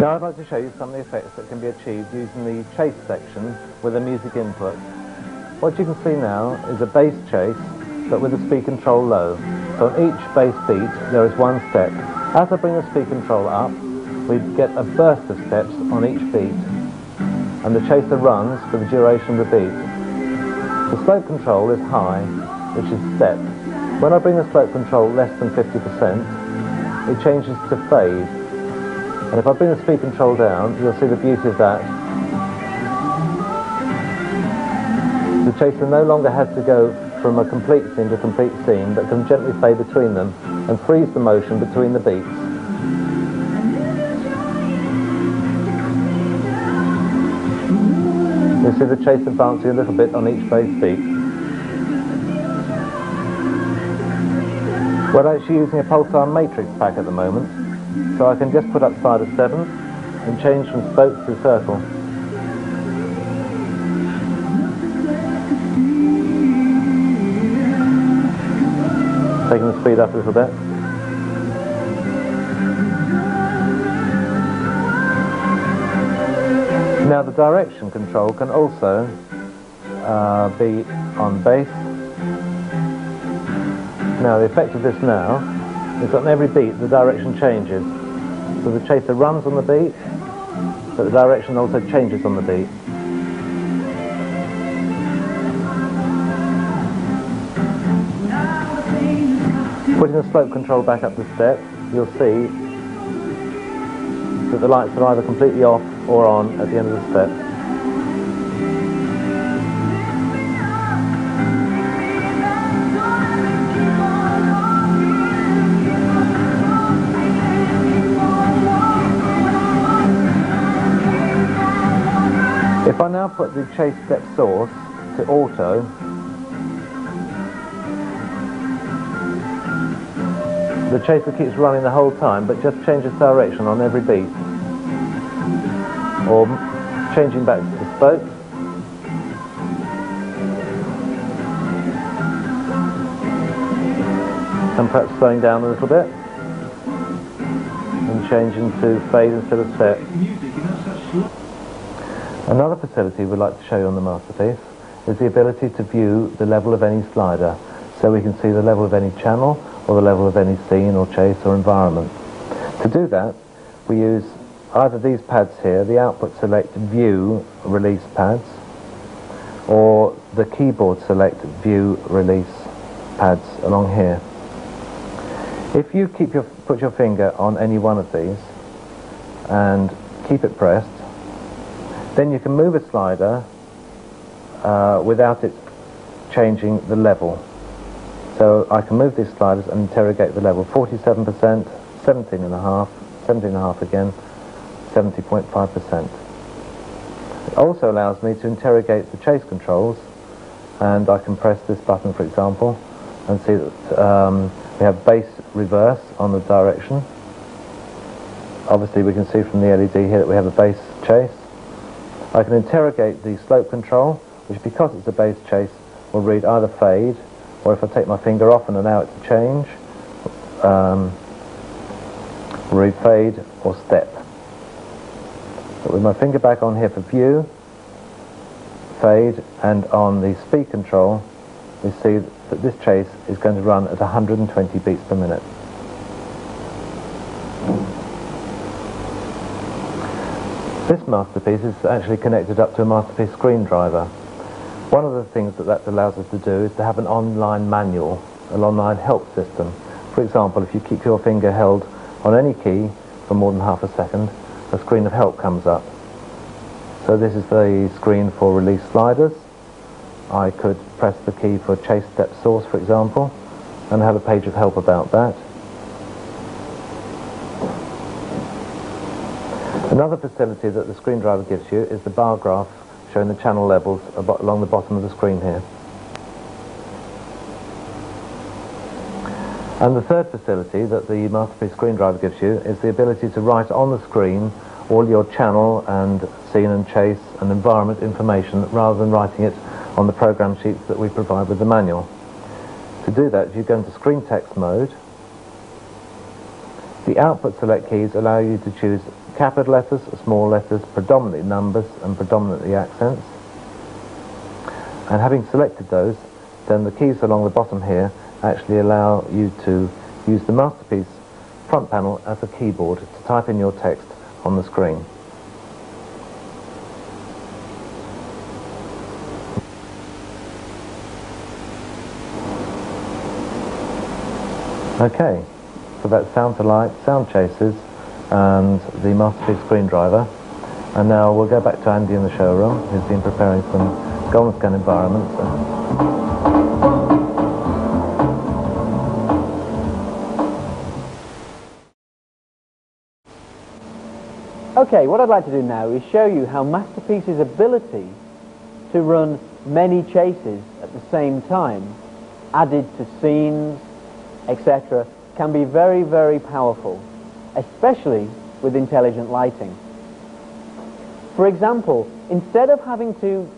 Now I'd like to show you some of the effects that can be achieved using the chase section with a music input. What you can see now is a bass chase, but with the speed control low. So on each bass beat, there is one step. As I bring the speed control up, we get a burst of steps on each beat, and the chaser runs for the duration of the beat. The slope control is high, which is step. When I bring the slope control less than 50%, it changes to fade. And if I bring the speed control down, you'll see the beauty of that. The chaser no longer has to go from a complete scene to a complete scene, but can gently fade between them and freeze the motion between the beats. See the chase advancing a little bit on each phase beat. We're actually using a pulsar matrix pack at the moment, so I can just put up side of 7 and change from spoke to circle. Taking the speed up a little bit. Now the direction control can also uh, be on bass. Now the effect of this now is that on every beat the direction changes. So the chaser runs on the beat, but the direction also changes on the beat. Putting the slope control back up the step, you'll see that the lights are either completely off or on at the end of the step. If I now put the chase step source to auto, the chaser keeps running the whole time but just changes direction on every beat. Or changing back to the spoke. And perhaps slowing down a little bit. And changing to fade instead of set. Another facility we'd like to show you on the Masterpiece is the ability to view the level of any slider so we can see the level of any channel or the level of any scene or chase or environment. To do that, we use either these pads here, the output select view release pads, or the keyboard select view release pads along here. If you keep your, put your finger on any one of these and keep it pressed, then you can move a slider uh, without it changing the level. So I can move these sliders and interrogate the level. 47%, 17.5, 17.5 again, 70.5%. It also allows me to interrogate the chase controls and I can press this button for example and see that um, we have bass reverse on the direction. Obviously we can see from the LED here that we have a bass chase. I can interrogate the slope control which because it's a bass chase will read either fade or if I take my finger off and allow it to change, um, read fade or step. But with my finger back on here for view, fade, and on the speed control, we see that this chase is going to run at 120 beats per minute. This masterpiece is actually connected up to a masterpiece screen driver. One of the things that that allows us to do is to have an online manual, an online help system. For example, if you keep your finger held on any key for more than half a second, a screen of help comes up. So this is the screen for release sliders. I could press the key for chase step source, for example, and have a page of help about that. Another facility that the screen driver gives you is the bar graph showing the channel levels along the bottom of the screen here. And the third facility that the Masterpiece screen driver gives you is the ability to write on the screen all your channel and scene and chase and environment information rather than writing it on the program sheets that we provide with the manual. To do that, you go into screen text mode. The output select keys allow you to choose capital letters, small letters, predominantly numbers and predominantly accents. And having selected those, then the keys along the bottom here actually allow you to use the Masterpiece front panel as a keyboard to type in your text on the screen. Okay, so that's Sound to Light, Sound Chases and the Masterpiece screen driver. And now we'll go back to Andy in the showroom, who's been preparing some Golden Scan environments. Okay, what I'd like to do now is show you how Masterpiece's ability to run many chases at the same time, added to scenes, etc., can be very, very powerful, especially with intelligent lighting. For example, instead of having to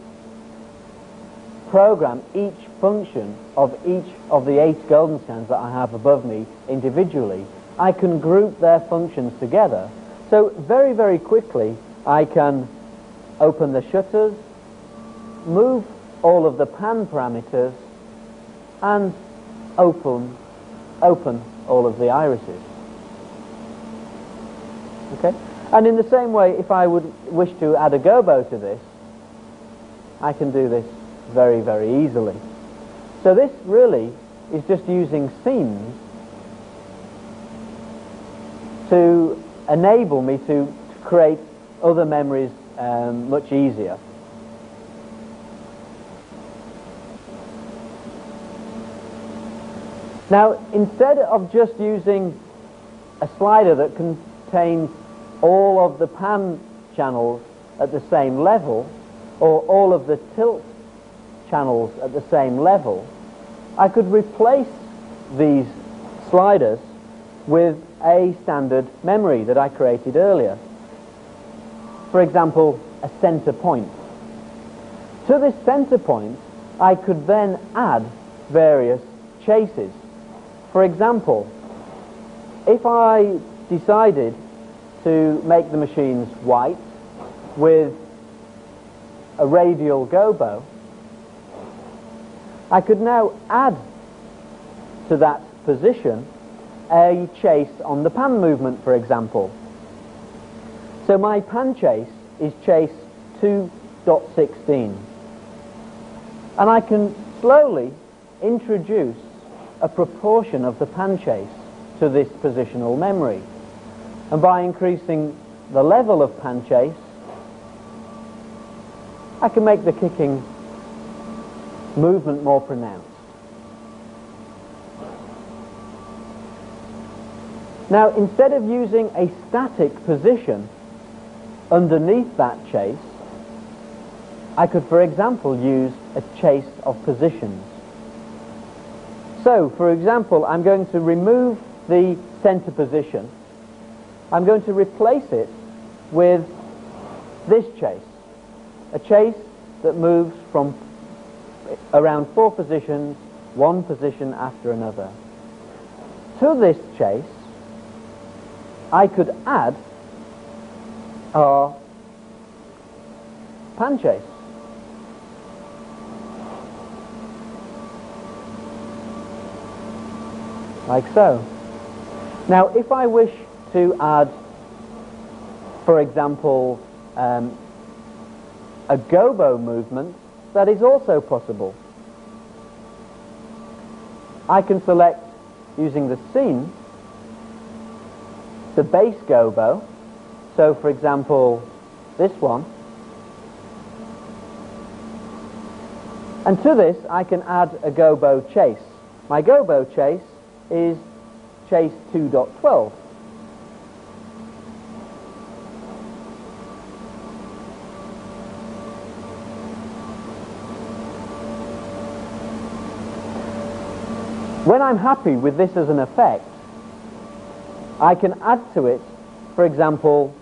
program each function of each of the eight golden scans that I have above me individually, I can group their functions together. So very, very quickly, I can open the shutters, move all of the pan parameters, and open, open all of the irises. Okay? And in the same way, if I would wish to add a gobo to this, I can do this very, very easily. So this really is just using scenes to enable me to, create other memories um, much easier. Now, instead of just using a slider that contains all of the pan channels at the same level, or all of the tilt channels at the same level, I could replace these sliders with a standard memory that I created earlier. For example, a center point. To this center point, I could then add various chases. For example, if I decided to make the machines white with a radial gobo, I could now add to that position a chase on the pan movement, for example. So my pan chase is chase 2.16. And I can slowly introduce a proportion of the pan chase to this positional memory. And by increasing the level of pan chase, I can make the kicking movement more pronounced. Now, instead of using a static position underneath that chase, I could, for example, use a chase of positions. So, for example, I'm going to remove the center position. I'm going to replace it with this chase, a chase that moves from around four positions, one position after another. To this chase, I could add our pan chase. Like so. Now, if I wish to add, for example, um, a gobo movement, that is also possible. I can select, using the scene, the base gobo. So, for example, this one. And to this, I can add a gobo chase. My gobo chase is chase 2.12. When I'm happy with this as an effect, I can add to it, for example,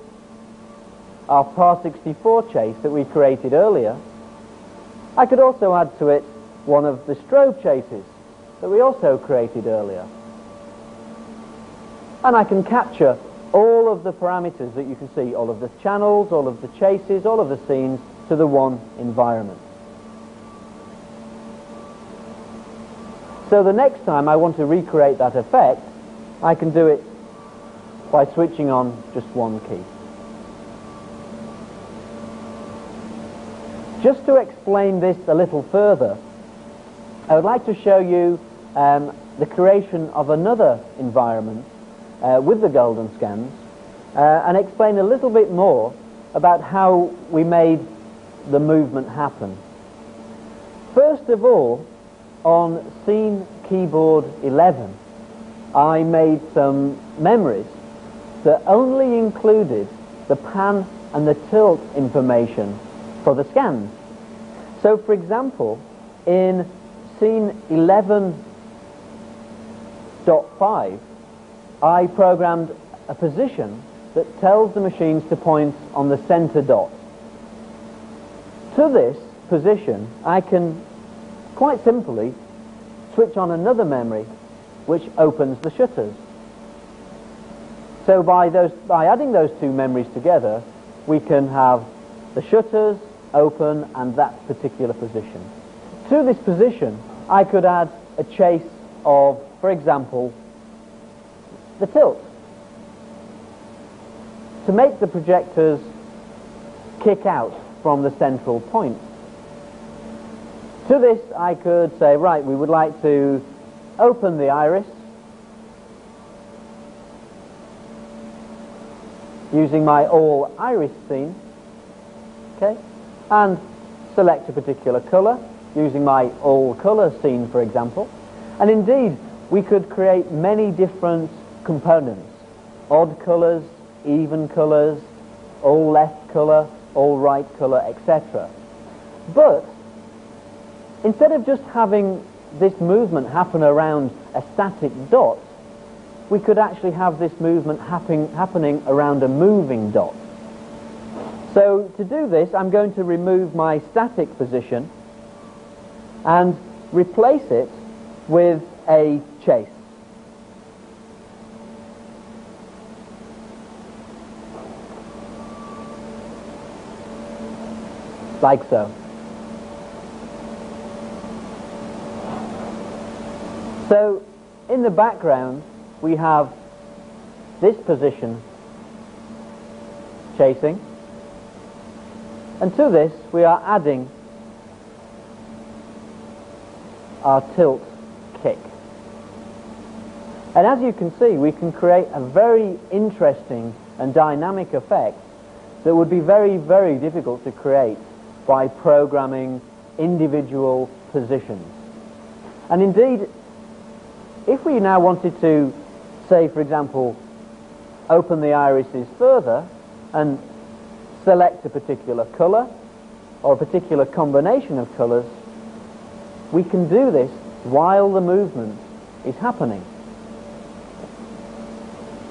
our PAR 64 chase that we created earlier. I could also add to it one of the strobe chases that we also created earlier. And I can capture all of the parameters that you can see, all of the channels, all of the chases, all of the scenes to the one environment. So the next time I want to recreate that effect, I can do it by switching on just one key. Just to explain this a little further, I would like to show you um, the creation of another environment uh, with the golden scans uh, and explain a little bit more about how we made the movement happen. First of all, on scene keyboard 11, I made some memories that only included the pan and the tilt information for the scans. So, for example, in scene 11.5, I programmed a position that tells the machines to point on the center dot. To this position, I can quite simply switch on another memory which opens the shutters. So by, those, by adding those two memories together, we can have the shutters open and that particular position. To this position, I could add a chase of, for example, the tilt. To make the projectors kick out from the central point. To this, I could say, right, we would like to open the iris using my all iris scene, okay, and select a particular color using my all color scene, for example. And indeed, we could create many different components, odd colors, even colors, all left color, all right color, etc. But instead of just having this movement happen around a static dot, we could actually have this movement happen, happening around a moving dot. So to do this, I'm going to remove my static position and replace it with a chase. Like so. So in the background, we have this position chasing. And to this, we are adding our tilt kick. And as you can see, we can create a very interesting and dynamic effect that would be very, very difficult to create by programming individual positions. And indeed, if we now wanted to say, for example, open the irises further and select a particular color or a particular combination of colors, we can do this while the movement is happening.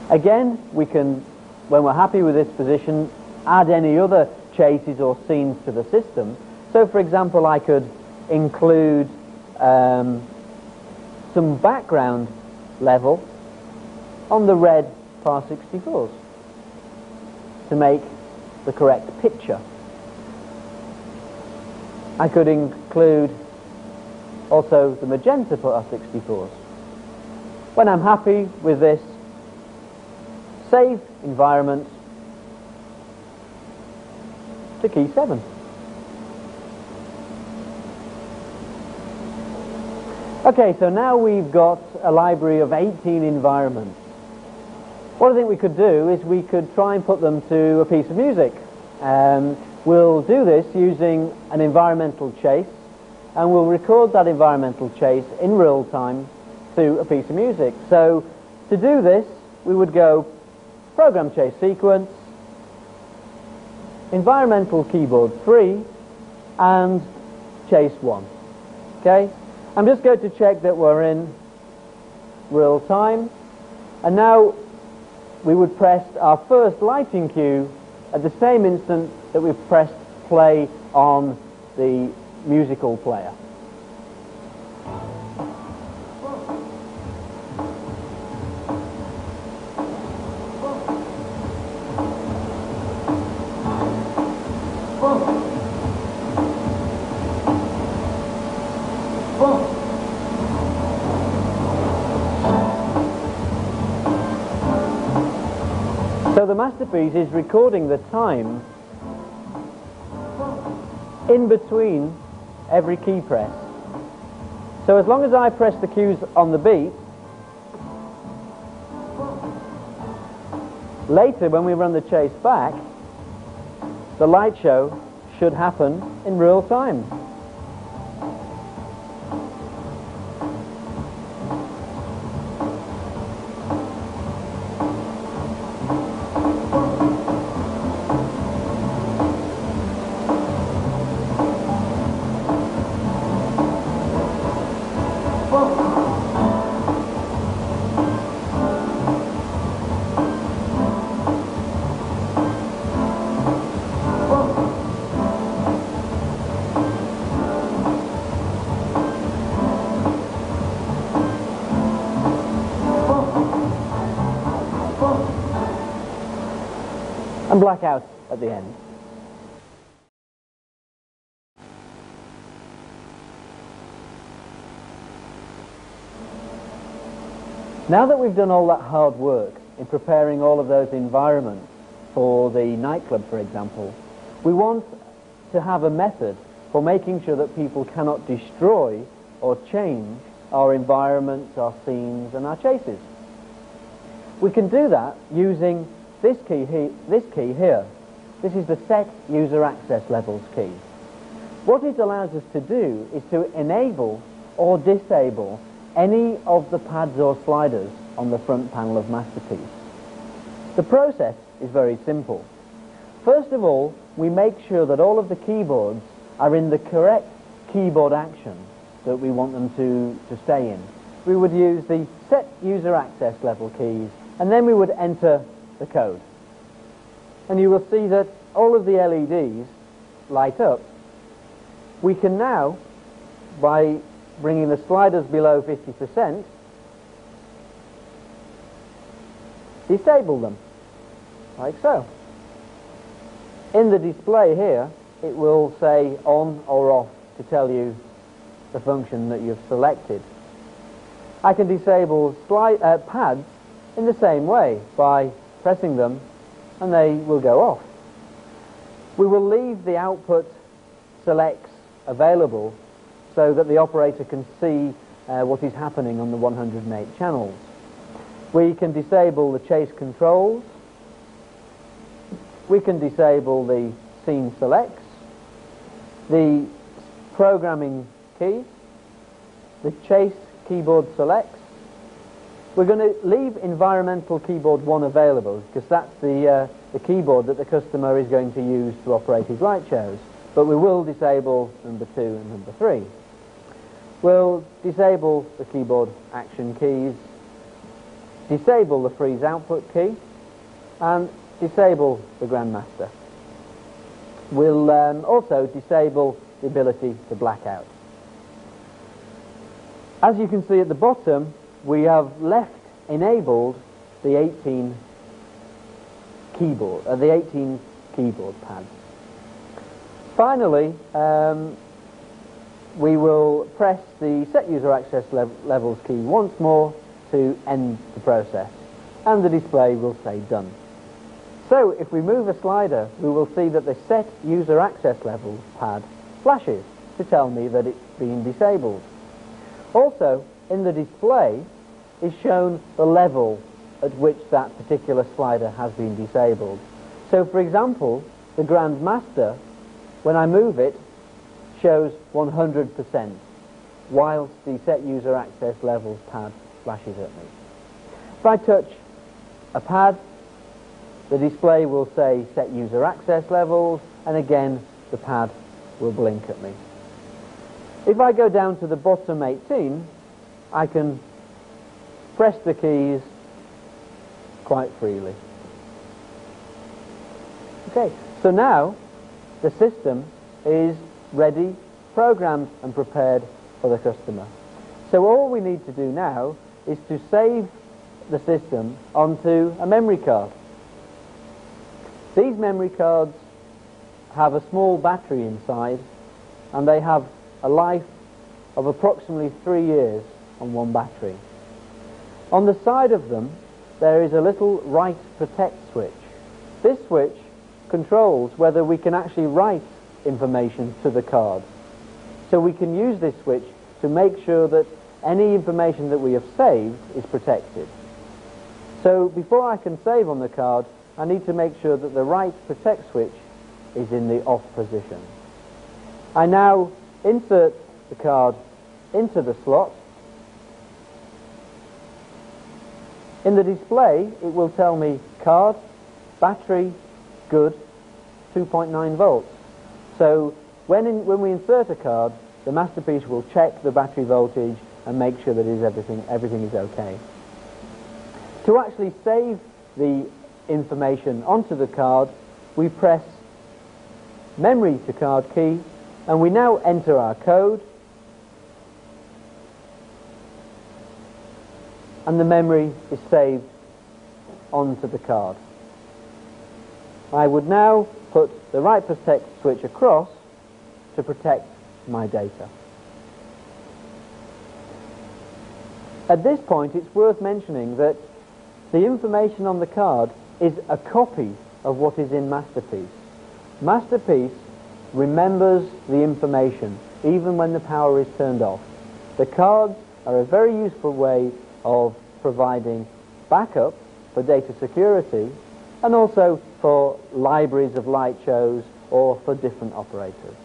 Again, we can, when we're happy with this position, add any other chases or scenes to the system. So, for example, I could include um, some background level on the red par 64s to make the correct picture. I could include also the magenta par 64s. When I'm happy with this, save environment to key 7. Okay, so now we've got a library of 18 environments. What I think we could do is we could try and put them to a piece of music. Um, we'll do this using an environmental chase, and we'll record that environmental chase in real time to a piece of music. So to do this, we would go program chase sequence, environmental keyboard 3, and chase 1. Okay? I'm just going to check that we're in real time. And now we would press our first lighting cue at the same instant that we've pressed play on the musical player. Is recording the time in between every key press. So as long as I press the keys on the beat, later when we run the chase back, the light show should happen in real time. Blackout at the end. Now that we've done all that hard work in preparing all of those environments for the nightclub, for example, we want to have a method for making sure that people cannot destroy or change our environments, our scenes, and our chases. We can do that using this key, he, this key here. This is the set user access levels key. What it allows us to do is to enable or disable any of the pads or sliders on the front panel of Masterpiece. The process is very simple. First of all, we make sure that all of the keyboards are in the correct keyboard action that we want them to, to stay in. We would use the set user access level keys and then we would enter the code. And you will see that all of the LEDs light up. We can now, by bringing the sliders below 50%, disable them, like so. In the display here, it will say on or off to tell you the function that you've selected. I can disable slide, uh, pads in the same way by pressing them and they will go off. We will leave the output selects available so that the operator can see uh, what is happening on the 108 channels. We can disable the chase controls. We can disable the scene selects, the programming key, the chase keyboard selects, we're going to leave environmental keyboard 1 available because that's the, uh, the keyboard that the customer is going to use to operate his light shows. But we will disable number 2 and number 3. We'll disable the keyboard action keys, disable the freeze output key, and disable the Grandmaster. We'll um, also disable the ability to blackout. As you can see at the bottom, we have left enabled the 18 keyboard, uh, the 18 keyboard pads. Finally, um, we will press the set user access lev levels key once more to end the process and the display will say done. So if we move a slider, we will see that the set user access levels pad flashes to tell me that it's been disabled. Also, in the display is shown the level at which that particular slider has been disabled. So for example, the Grand Master, when I move it, shows 100%, whilst the set user access levels pad flashes at me. If I touch a pad, the display will say set user access levels, and again, the pad will blink at me. If I go down to the bottom 18, I can press the keys quite freely. Okay, so now the system is ready, programmed and prepared for the customer. So all we need to do now is to save the system onto a memory card. These memory cards have a small battery inside and they have a life of approximately three years on one battery. On the side of them, there is a little write protect switch. This switch controls whether we can actually write information to the card. So we can use this switch to make sure that any information that we have saved is protected. So before I can save on the card, I need to make sure that the write protect switch is in the off position. I now insert the card into the slot. In the display, it will tell me card, battery, good, 2.9 volts. So when, in, when we insert a card, the Masterpiece will check the battery voltage and make sure that is everything, everything is okay. To actually save the information onto the card, we press memory to card key and we now enter our code and the memory is saved onto the card. I would now put the write protect switch across to protect my data. At this point, it's worth mentioning that the information on the card is a copy of what is in Masterpiece. Masterpiece remembers the information even when the power is turned off. The cards are a very useful way of providing backup for data security and also for libraries of light shows or for different operators.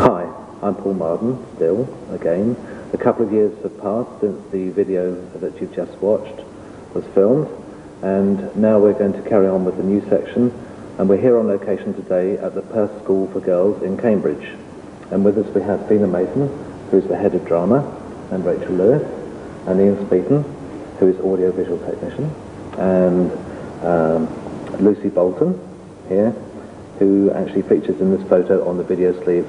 Hi, I'm Paul Marden, still, again. A couple of years have passed since the video that you've just watched was filmed, and now we're going to carry on with the new section, and we're here on location today at the Perse School for Girls in Cambridge. And with us we have Fina Mason, who's the head of drama, and Rachel Lewis, and Ian Speeton, who is audio-visual technician, and um, Lucy Bolton, here, who actually features in this photo on the video sleeve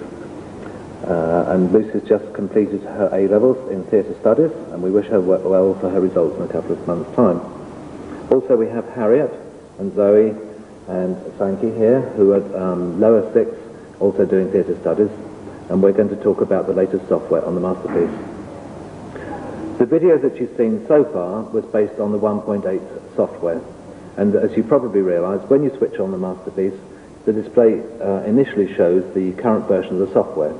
uh, and Lucy's just completed her A-levels in theatre studies, and we wish her well for her results in a couple of months' time. Also, we have Harriet and Zoe and Sankey here, who are um, lower six, also doing theatre studies, and we're going to talk about the latest software on the Masterpiece. The video that you've seen so far was based on the 1.8 software, and as you probably realise, when you switch on the Masterpiece, the display uh, initially shows the current version of the software.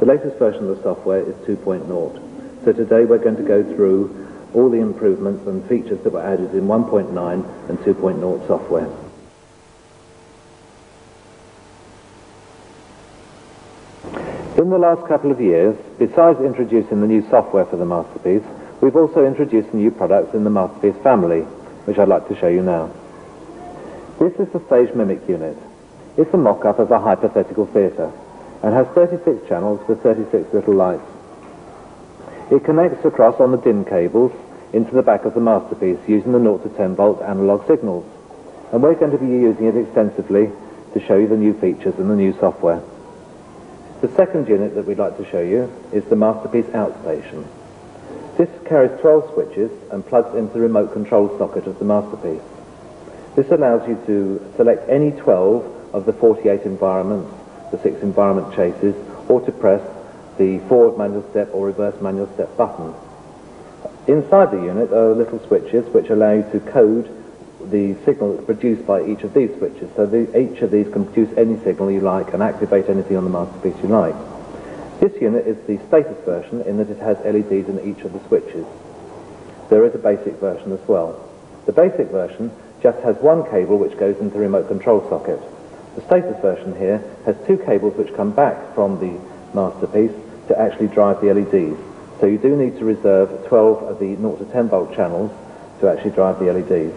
The latest version of the software is 2.0. So today we're going to go through all the improvements and features that were added in 1.9 and 2.0 software. In the last couple of years, besides introducing the new software for the Masterpiece, we've also introduced new products in the Masterpiece family, which I'd like to show you now. This is the Stage Mimic unit. It's a mock-up of a hypothetical theatre and has 36 channels for 36 little lights. It connects across on the DIN cables into the back of the Masterpiece using the 0 to 10 volt analog signals. And we're going to be using it extensively to show you the new features and the new software. The second unit that we'd like to show you is the Masterpiece outstation. This carries 12 switches and plugs into the remote control socket of the Masterpiece. This allows you to select any 12 of the 48 environments, the six environment chases, or to press the forward manual step or reverse manual step button. Inside the unit are little switches which allow you to code the signal that's produced by each of these switches. So the, each of these can produce any signal you like and activate anything on the masterpiece you like. This unit is the status version in that it has LEDs in each of the switches. There is a basic version as well. The basic version just has one cable which goes into the remote control socket. The status version here has two cables which come back from the masterpiece to actually drive the LEDs. So you do need to reserve 12 of the 0 to 10 volt channels to actually drive the LEDs.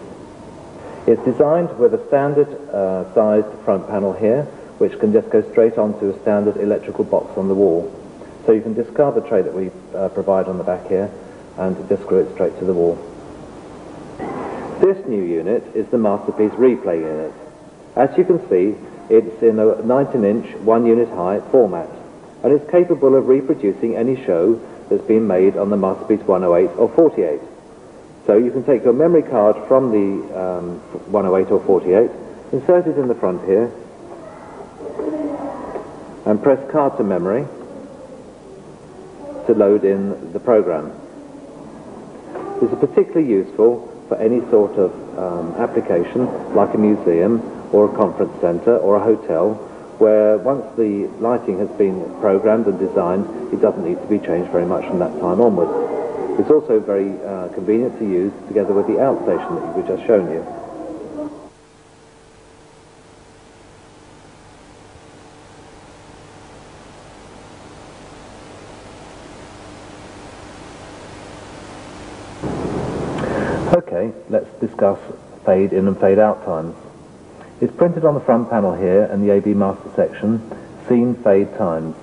It's designed with a standard uh, sized front panel here, which can just go straight onto a standard electrical box on the wall. So you can discard the tray that we uh, provide on the back here and just screw it straight to the wall. This new unit is the Masterpiece Replay unit. As you can see, it's in a 19 inch, one unit high format, and is capable of reproducing any show that's been made on the Masterpiece 108 or 48. So you can take your memory card from the um, 108 or 48, insert it in the front here, and press card to memory to load in the program. This is particularly useful for any sort of um, application, like a museum or a conference centre or a hotel where once the lighting has been programmed and designed, it doesn't need to be changed very much from that time onwards. It's also very uh, convenient to use together with the outstation that we've just shown you. Okay, let's discuss fade in and fade out times. It's printed on the front panel here in the AB master section, scene fade times.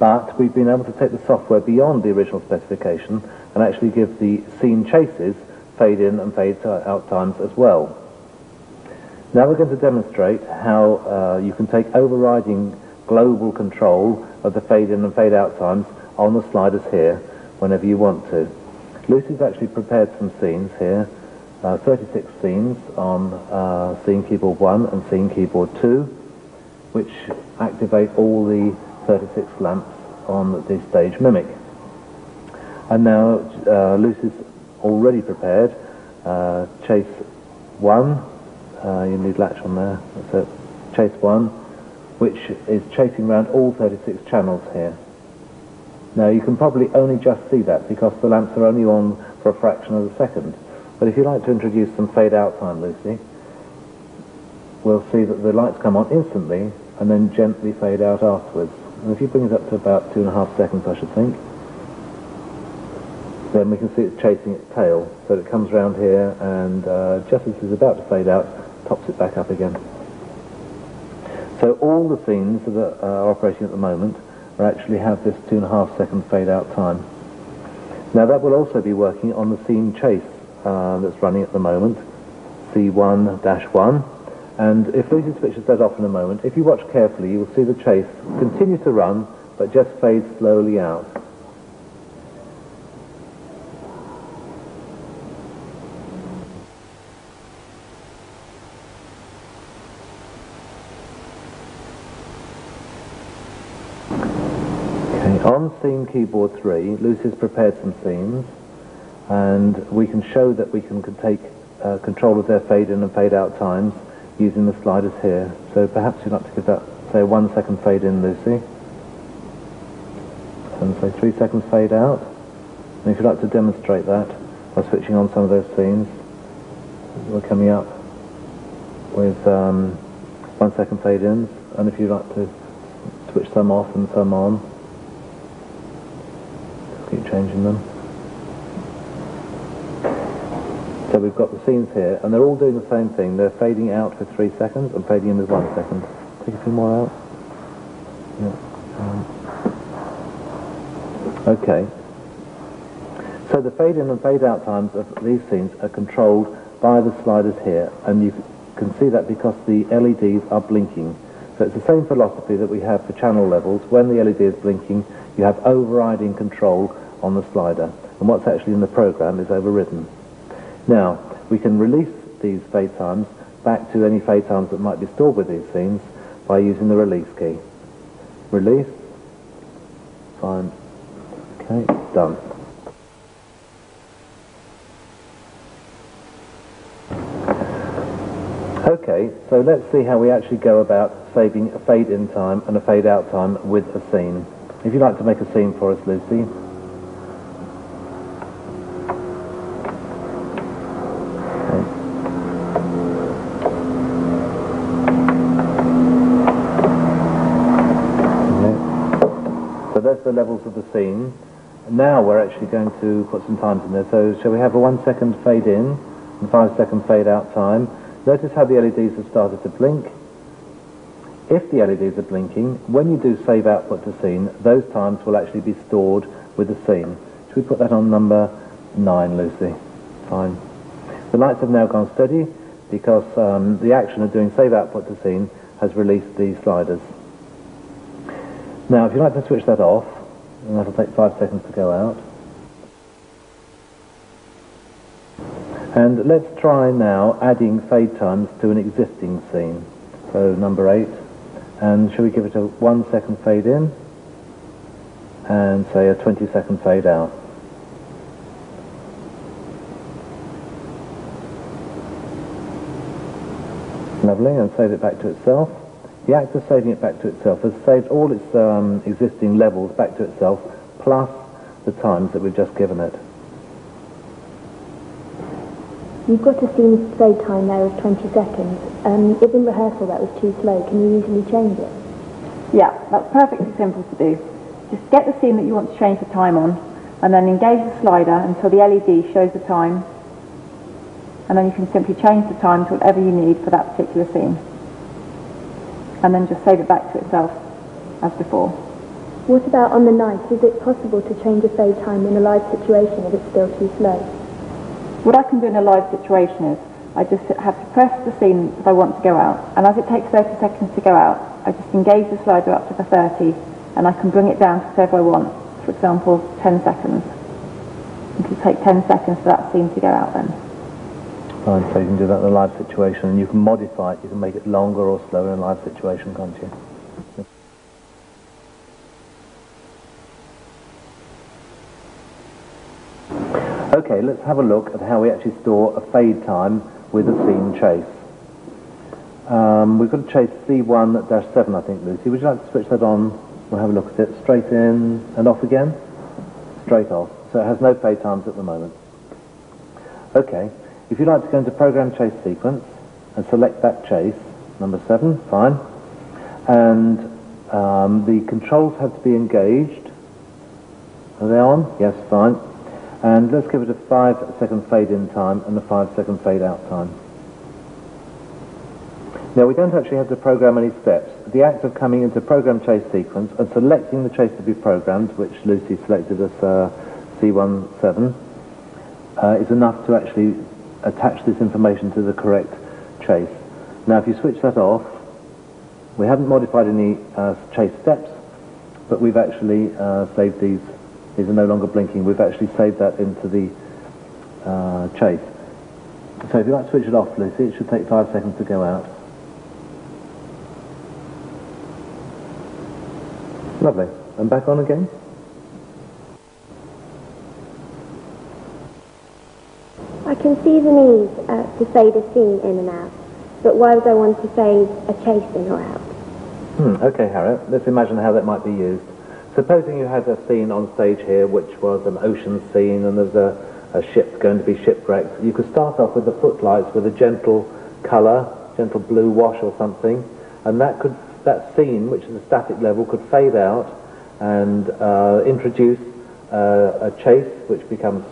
But we've been able to take the software beyond the original specification and actually give the scene chases fade in and fade out times as well. Now we're going to demonstrate how uh, you can take overriding global control of the fade in and fade out times on the sliders here whenever you want to. Lucy's actually prepared some scenes here, uh, 36 scenes on uh, scene keyboard 1 and scene keyboard 2, which activate all the 36 lamps on the stage mimic. And now uh, Lucy's already prepared uh, chase 1, uh, you need latch on there, that's it, chase 1, which is chasing around all 36 channels here. Now you can probably only just see that because the lamps are only on for a fraction of a second. But if you like to introduce some fade out time, Lucy, we'll see that the lights come on instantly and then gently fade out afterwards. And if you bring it up to about two and a half seconds, I should think, then we can see it's chasing its tail. So it comes round here and uh, just as it's about to fade out, tops it back up again. So all the scenes that are operating at the moment are actually have this two and a half second fade out time. Now that will also be working on the scene chase uh, that's running at the moment, C1-1. And if Lucy switches that off in a moment, if you watch carefully, you will see the chase continue to run, but just fade slowly out. Okay, on scene keyboard 3, Lucy's prepared some scenes, and we can show that we can, can take uh, control of their fade in and fade out times using the sliders here. So perhaps you'd like to give that, say, one second fade in, Lucy. And say three seconds fade out. And if you'd like to demonstrate that by switching on some of those scenes, we're coming up with um, one second fade ins. And if you'd like to switch some off and some on, keep changing them. So we've got the scenes here, and they're all doing the same thing. They're fading out for three seconds and fading in with one second. Take a few more out. Yeah. Um, okay. So the fade in and fade out times of these scenes are controlled by the sliders here, and you can see that because the LEDs are blinking. So it's the same philosophy that we have for channel levels. When the LED is blinking, you have overriding control on the slider, and what's actually in the program is overridden. Now, we can release these fade times back to any fade times that might be stored with these scenes by using the release key. Release. Fine. Okay, done. Okay, so let's see how we actually go about saving a fade in time and a fade out time with a scene. If you'd like to make a scene for us, Lucy. The levels of the scene. Now we're actually going to put some times in there. So shall we have a one second fade in and five second fade out time? Notice how the LEDs have started to blink. If the LEDs are blinking, when you do save output to scene, those times will actually be stored with the scene. Should we put that on number 9, Lucy? Fine. The lights have now gone steady because um, the action of doing save output to scene has released these sliders. Now, if you'd like to switch that off, and that'll take five seconds to go out. And let's try now adding fade times to an existing scene. So number eight. And shall we give it a one second fade in? And say a 20 second fade out. Lovely, and save it back to itself. The act of saving it back to itself has saved all its um, existing levels back to itself, plus the times that we've just given it. You've got a scene play time there of 20 seconds. Um, if in rehearsal that was too slow, can you easily change it? Yeah, that's perfectly simple to do. Just get the scene that you want to change the time on, and then engage the slider until the LED shows the time, and then you can simply change the time to whatever you need for that particular scene. And then just save it back to itself, as before. What about on the night? Is it possible to change a fade time in a live situation if it's still too slow? What I can do in a live situation is I just have to press the scene that I want to go out, and as it takes 30 seconds to go out, I just engage the slider up to the 30, and I can bring it down to whatever I want. For example, 10 seconds. It will take 10 seconds for that scene to go out then. So you can do that in a live situation, and you can modify it. You can make it longer or slower in a live situation, can't you? Okay, let's have a look at how we actually store a fade time with a scene chase. Um, we've got a chase C1-7, I think, Lucy. Would you like to switch that on? We'll have a look at it. Straight in and off again? Straight off. So it has no fade times at the moment. Okay, if you'd like to go into Program Chase Sequence and select that chase, number 7, fine. And um, the controls have to be engaged. Are they on? Yes, fine. And let's give it a five second fade in time and a five second fade out time. Now we don't actually have to program any steps. The act of coming into program chase sequence and selecting the chase to be programmed, which Lucy selected as uh, C17, uh, is enough to actually attach this information to the correct chase. Now if you switch that off, we haven't modified any uh, chase steps, but we've actually uh, saved these these are no longer blinking. We've actually saved that into the uh, chase. So if you like to switch it off, Lucy, it should take five seconds to go out. Lovely. And back on again. I can see the need uh, to fade a scene in and out, but why would I want to fade a chase in or out? Hmm, okay, Harriet. Let's imagine how that might be used. Supposing you had a scene on stage here which was an ocean scene and there's a, a ship going to be shipwrecked, you could start off with the footlights with a gentle colour, gentle blue wash or something, and that could that scene, which is a static level, could fade out and uh, introduce uh, a chase which becomes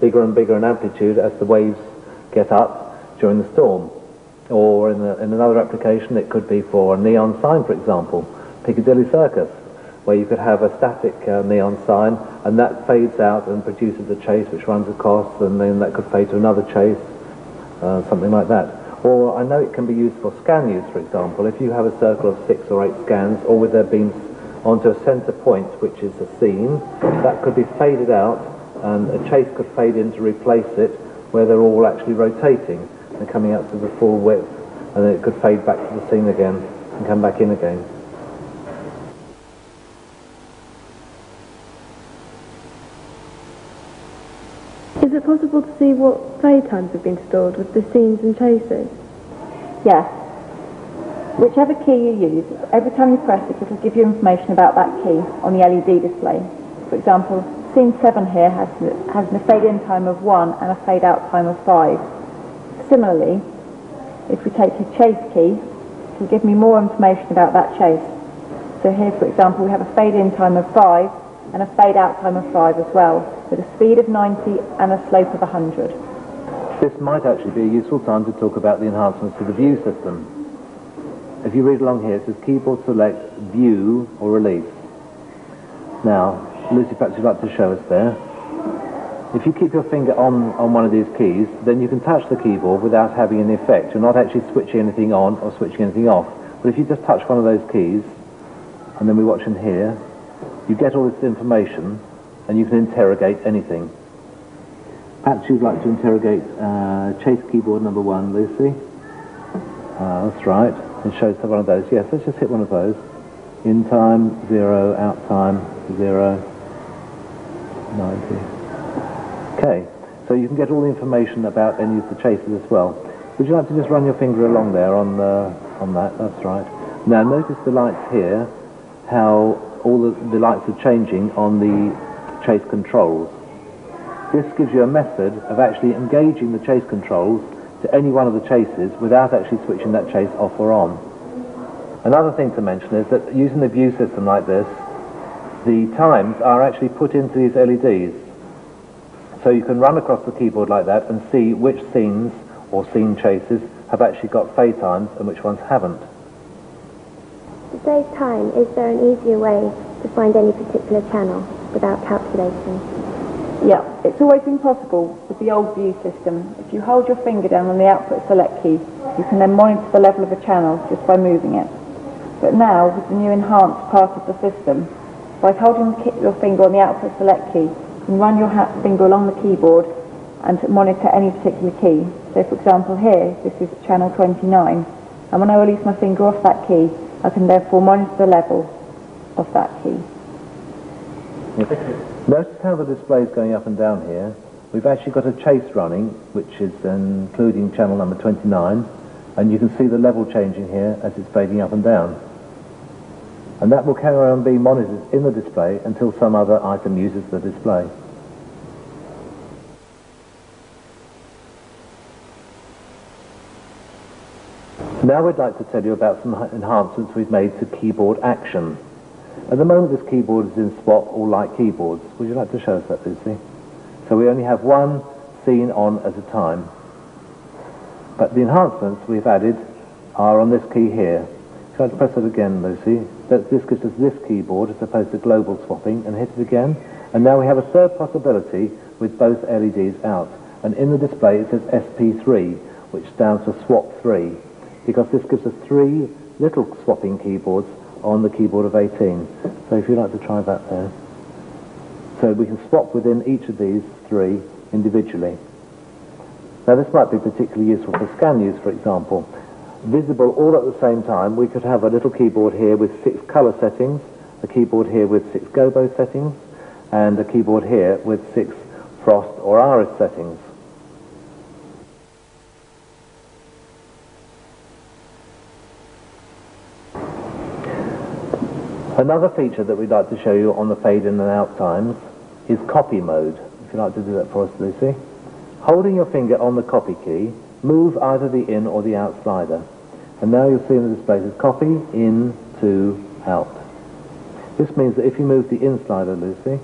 bigger and bigger in amplitude as the waves get up during the storm. Or in, in another application, it could be for a neon sign, for example, Piccadilly Circus where you could have a static uh, neon sign and that fades out and produces a chase which runs across and then that could fade to another chase, uh, something like that. Or I know it can be used for scan use, for example. If you have a circle of six or eight scans, or with their beams onto a center point, which is a scene, that could be faded out and a chase could fade in to replace it where they're all actually rotating and coming out to the full width and then it could fade back to the scene again and come back in again. Is it possible to see what fade times have been stored with the scenes and chases? Yes. Whichever key you use, every time you press it, it will give you information about that key on the LED display. For example, scene 7 here has, has a fade-in time of 1 and a fade-out time of 5. Similarly, if we take a chase key, it will give me more information about that chase. So here, for example, we have a fade-in time of 5 and a fade-out time of 5 as well, with a speed of 90 and a slope of 100. This might actually be a useful time to talk about the enhancements to the view system. If you read along here, it says keyboard select view or release. Now, Lucy, perhaps you'd like to show us there. If you keep your finger on, on one of these keys, then you can touch the keyboard without having any effect. You're not actually switching anything on or switching anything off. But if you just touch one of those keys, and then we watch in here, you get all this information, and you can interrogate anything. Perhaps you'd like to interrogate uh, chase keyboard number one, Lucy. Uh, that's right. It shows one of those. Yes, let's just hit one of those. In time, zero. Out time, zero. 90. Okay, so you can get all the information about any of the chases as well. Would you like to just run your finger along there on, uh, on that? That's right. Now notice the lights here, how all the, the lights are changing on the chase controls. This gives you a method of actually engaging the chase controls to any one of the chases without actually switching that chase off or on. Another thing to mention is that using the view system like this, the times are actually put into these LEDs. So you can run across the keyboard like that and see which scenes or scene chases have actually got fade times and which ones haven't. To save time, is there an easier way to find any particular channel without calculating? Yeah, it's always been possible with the old view system. If you hold your finger down on the output select key, you can then monitor the level of a channel just by moving it. But now, with the new enhanced part of the system, by holding your finger on the output select key, you can run your finger along the keyboard and monitor any particular key. So for example here, this is channel 29, and when I release my finger off that key, I can therefore monitor the level of that key. Notice how the display is going up and down here. We've actually got a chase running, which is um, including channel number 29, and you can see the level changing here as it's fading up and down. And that will carry on being monitored in the display until some other item uses the display. Now we'd like to tell you about some enhancements we've made to keyboard action. At the moment this keyboard is in swap or light keyboards. Would you like to show us that, Lucy? So we only have one scene on at a time. But the enhancements we've added are on this key here. Shall I press it again, Lucy? That this gives us this keyboard as opposed to global swapping and hit it again. And now we have a third possibility with both LEDs out. And in the display it says SP3, which stands for swap 3, because this gives us three little swapping keyboards on the keyboard of 18. So if you'd like to try that there. So we can swap within each of these three individually. Now this might be particularly useful for scan use, for example. Visible all at the same time, we could have a little keyboard here with six color settings, a keyboard here with six gobo settings, and a keyboard here with six frost or iris settings. Another feature that we'd like to show you on the fade in and out times is copy mode. If you'd like to do that for us, Lucy. Holding your finger on the copy key, move either the in or the out slider. And now you'll see in the display it copy, in, to, out. This means that if you move the in slider, Lucy,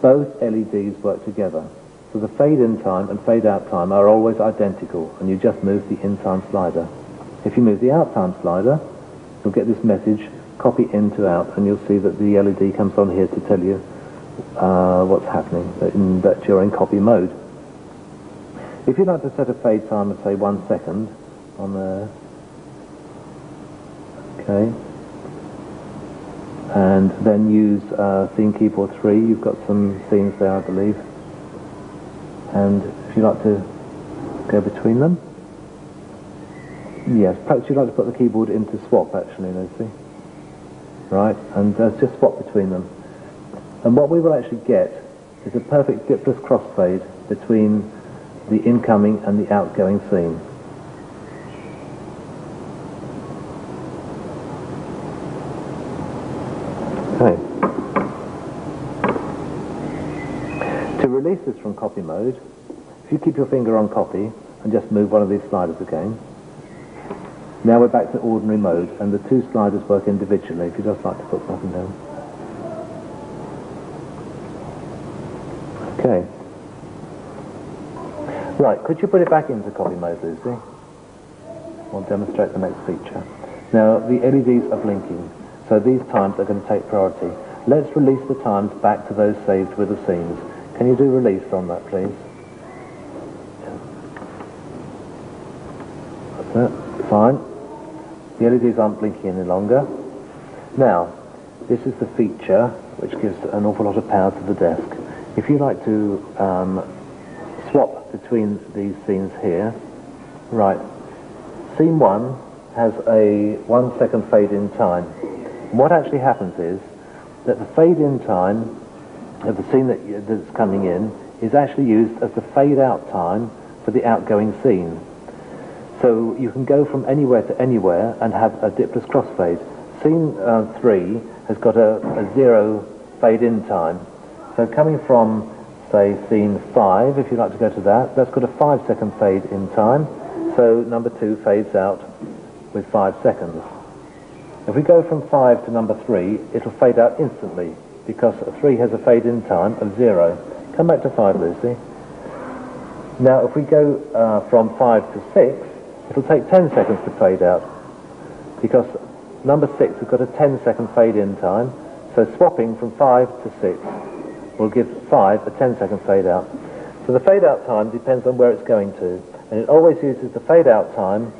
both LEDs work together. So the fade in time and fade out time are always identical, and you just move the in time slider. If you move the out time slider, you'll get this message copy in to out, and you'll see that the LED comes on here to tell you uh, what's happening, that, in, that you're in copy mode. If you'd like to set a fade time of, say, one second on there, okay, and then use uh, scene keyboard 3, you've got some scenes there, I believe, and if you'd like to go between them, yes, perhaps you'd like to put the keyboard into swap, actually, Lucy right? And uh, just swap between them. And what we will actually get is a perfect dipless crossfade between the incoming and the outgoing scene. Okay. To release this from copy mode, if you keep your finger on copy and just move one of these sliders again, now we're back to ordinary mode, and the two sliders work individually, if you'd just like to put something down. Okay. Right, could you put it back into copy mode, Lucy? We'll demonstrate the next feature. Now, the LEDs are blinking, so these times are going to take priority. Let's release the times back to those saved with the scenes. Can you do release on that, please? That's it. Fine. The LEDs aren't blinking any longer. Now, this is the feature which gives an awful lot of power to the desk. If you like to um, swap between these scenes here, right, scene one has a one second fade in time. What actually happens is that the fade in time of the scene that, that's coming in is actually used as the fade out time for the outgoing scene. So you can go from anywhere to anywhere and have a dipless crossfade. Scene uh, 3 has got a, a zero fade in time. So coming from, say, scene 5, if you'd like to go to that, that's got a 5 second fade in time. So number 2 fades out with 5 seconds. If we go from 5 to number 3, it'll fade out instantly because 3 has a fade in time of 0. Come back to 5, Lucy. Now, if we go uh, from 5 to 6, it'll take 10 seconds to fade out because number 6 has got a 10 second fade in time. So swapping from 5 to 6 will give 5 a 10 second fade out. So the fade out time depends on where it's going to. And it always uses the fade out time,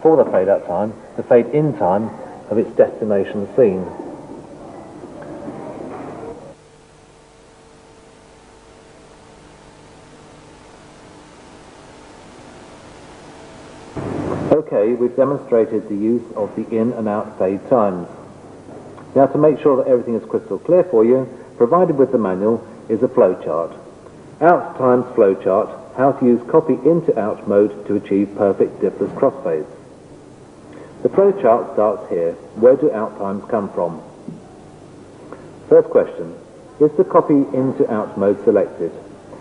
for the fade out time, the fade in time of its destination scene. Okay, we've demonstrated the use of the in and out fade times. Now to make sure that everything is crystal clear for you, provided with the manual is a flowchart. Out times flowchart, how to use copy into out mode to achieve perfect dipless crossfades. The flowchart starts here. Where do out times come from? First question, is the copy into out mode selected?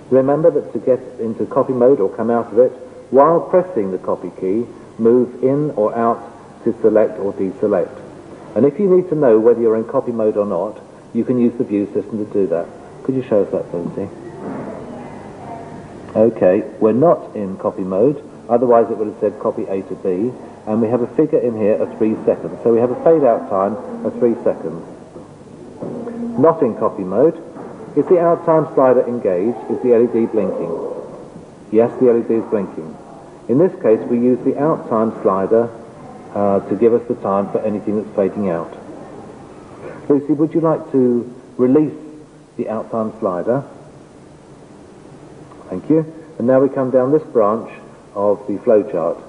Remember that to get into copy mode or come out of it, while pressing the copy key, move in or out to select or deselect. And if you need to know whether you're in copy mode or not, you can use the view system to do that. Could you show us that, Lindsay? Okay, we're not in copy mode, otherwise it would have said copy A to B, and we have a figure in here of three seconds. So we have a fade out time of three seconds. Not in copy mode. Is the out time slider engaged? Is the LED blinking? Yes, the LED is blinking. In this case, we use the out time slider uh, to give us the time for anything that's fading out. Lucy, would you like to release the out time slider? Thank you. And now we come down this branch of the flowchart.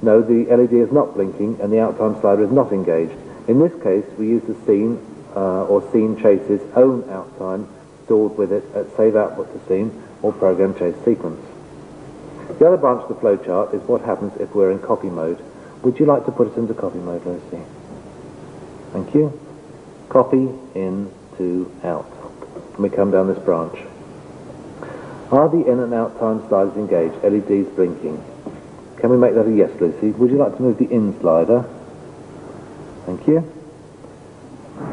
No, the LED is not blinking and the out time slider is not engaged. In this case, we use the scene uh, or scene chase's own out time stored with it at save output to scene or program chase sequence. The other branch of the flowchart is what happens if we're in copy mode. Would you like to put us into copy mode, Lucy? Thank you. Copy in to out. And we come down this branch. Are the in and out time sliders engaged? LEDs blinking. Can we make that a yes, Lucy? Would you like to move the in slider? Thank you.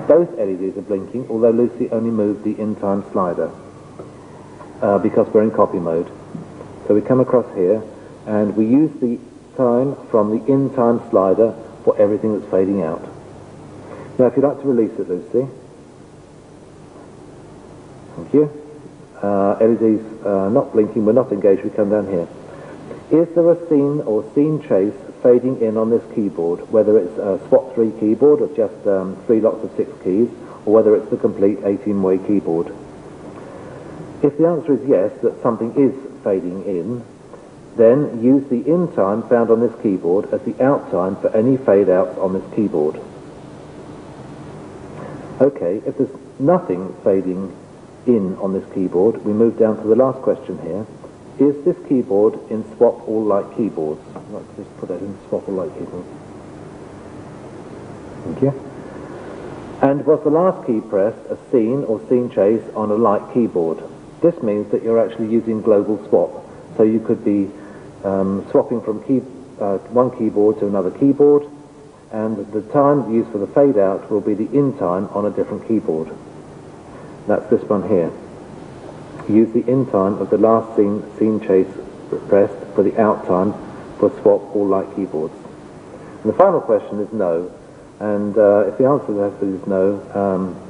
Both LEDs are blinking, although Lucy only moved the in time slider uh, because we're in copy mode. So we come across here and we use the time from the in time slider for everything that's fading out. Now if you'd like to release it, Lucy. Thank you. Uh, LEDs uh, not blinking, we're not engaged, we come down here. Is there a scene or scene chase fading in on this keyboard, whether it's a swap 3 keyboard of just um, three lots of six keys, or whether it's the complete 18-way keyboard? If the answer is yes, that something is fading in, then use the in time found on this keyboard as the out time for any fade outs on this keyboard. Okay, if there's nothing fading in on this keyboard, we move down to the last question here. Is this keyboard in swap all light keyboards? To just put that in swap all light keyboards. Thank you. And was the last key pressed a scene or scene chase on a light keyboard? This means that you're actually using global swap. So you could be um, swapping from key, uh, one keyboard to another keyboard, and the time used for the fade out will be the in time on a different keyboard. That's this one here. Use the in time of the last scene, scene chase pressed for the out time for swap all light keyboards. And the final question is no. And uh, if the answer to that is no, um,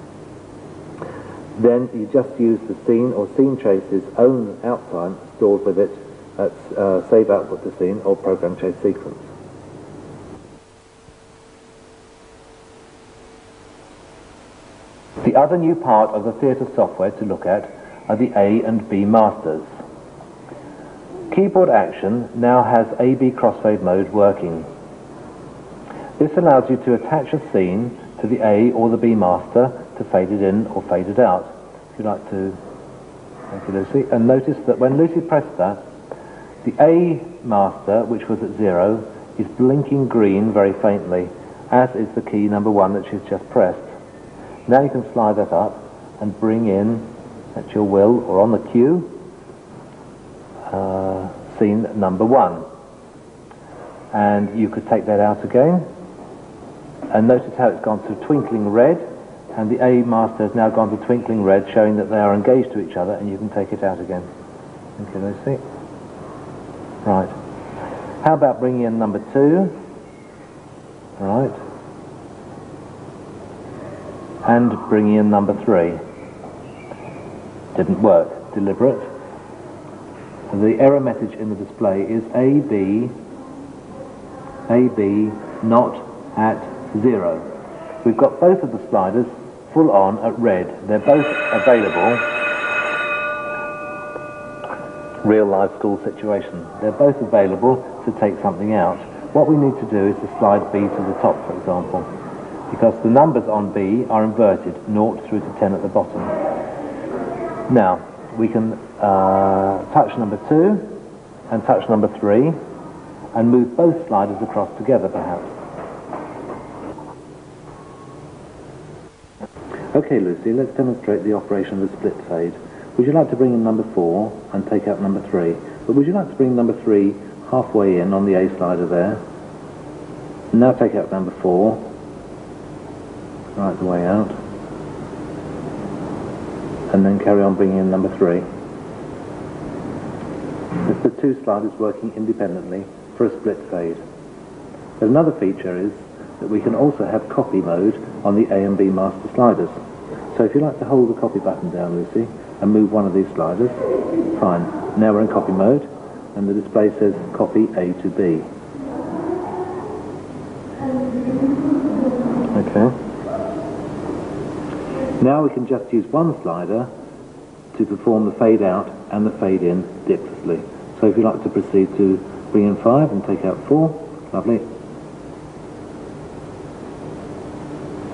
then you just use the scene or scene chase's own out time stored with it at uh, save output to scene or program chase sequence. The other new part of the theatre software to look at are the A and B masters. Keyboard Action now has A-B crossfade mode working. This allows you to attach a scene to the A or the B master to fade it in or fade it out. If you'd like to, thank you Lucy, and notice that when Lucy pressed that, the A master, which was at zero, is blinking green very faintly, as is the key number one that she's just pressed. Now you can slide that up and bring in, at your will or on the cue, uh, scene number one. And you could take that out again. And notice how it's gone to twinkling red, and the A master has now gone to twinkling red, showing that they are engaged to each other, and you can take it out again. Okay, Lucy. Right. How about bringing in number two? Right. And bringing in number three. Didn't work. Deliberate. The error message in the display is AB, AB not at zero. We've got both of the sliders full on at red. They're both available. Real life school situation. They're both available to take something out. What we need to do is to slide B to the top, for example, because the numbers on B are inverted, 0 through to 10 at the bottom. Now, we can uh, touch number 2 and touch number 3 and move both sliders across together, perhaps. Okay, Lucy, let's demonstrate the operation of the split fade. Would you like to bring in number 4 and take out number 3? But would you like to bring number 3 halfway in on the A slider there? Now take out number 4, right the way out, and then carry on bringing in number 3. It's the two sliders working independently for a split fade. But another feature is that we can also have copy mode on the A and B master sliders. So if you like to hold the copy button down, Lucy, and move one of these sliders, fine. Now we're in copy mode, and the display says copy A to B. Okay. Now we can just use one slider to perform the fade out and the fade in diplessly. So if you like to proceed to bring in five and take out four, lovely.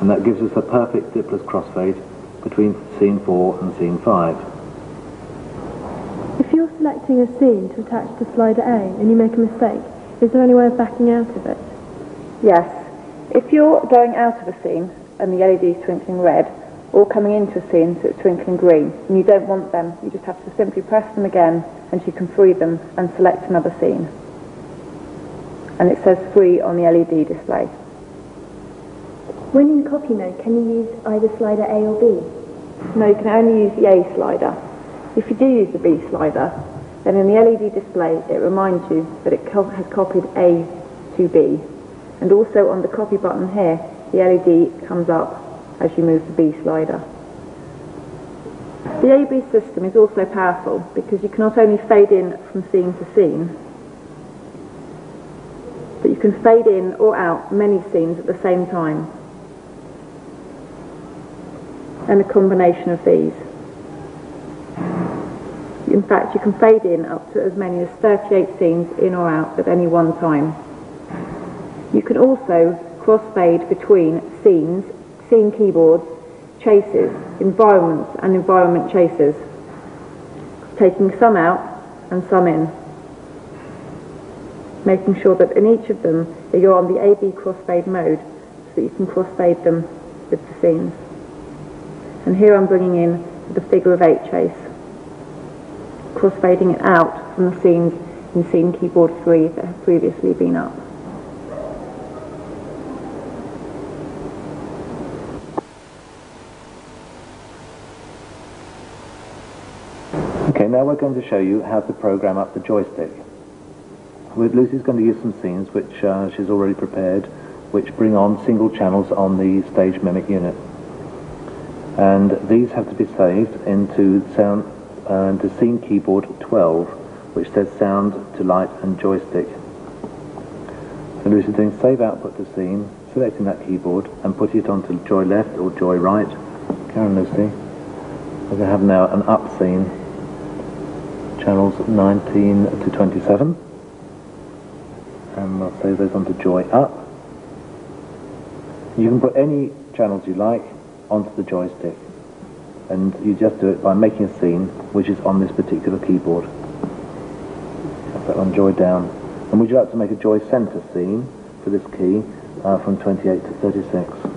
And that gives us a perfect dipless crossfade between scene four and scene five. If you're selecting a scene to attach to slider A and you make a mistake, is there any way of backing out of it? Yes. If you're going out of a scene and the LED is twinkling red, or coming into a scene so it's twinkling green, and you don't want them, you just have to simply press them again and you can free them and select another scene. And it says free on the LED display. When in copy mode, can you use either slider A or B? No, you can only use the A slider. If you do use the B slider, then in the LED display it reminds you that it co- has copied A to B. And also on the copy button here, the LED comes up as you move the B slider. The AB system is also powerful because you can not only fade in from scene to scene, but you can fade in or out many scenes at the same time. And a combination of these. In fact, you can fade in up to as many as 38 scenes in or out at any one time. You can also crossfade between scenes, scene keyboards, chases, environments and environment chases, taking some out and some in, making sure that in each of them you're on the AB crossfade mode so that you can crossfade them with the scenes. And here I'm bringing in the figure of eight chase, crossfading it out from the scenes in scene keyboard 3 that have previously been up. Okay, now we're going to show you how to program up the joystick. Lucy's going to use some scenes which uh, she's already prepared, which bring on single channels on the stage mimic unit. And these have to be saved into sound uh, scene keyboard 12, which says sound to light and joystick. So Lucy's doing save output to scene, selecting that keyboard and putting it onto joy left or joy right. Karen Lucy. We're going to have now an up scene channels 19 to 27 and we'll save those onto joy up you can put any channels you like onto the joystick and you just do it by making a scene which is on this particular keyboard Have that on joy down And would you like to make a joy center scene for this key uh, from 28 to 36?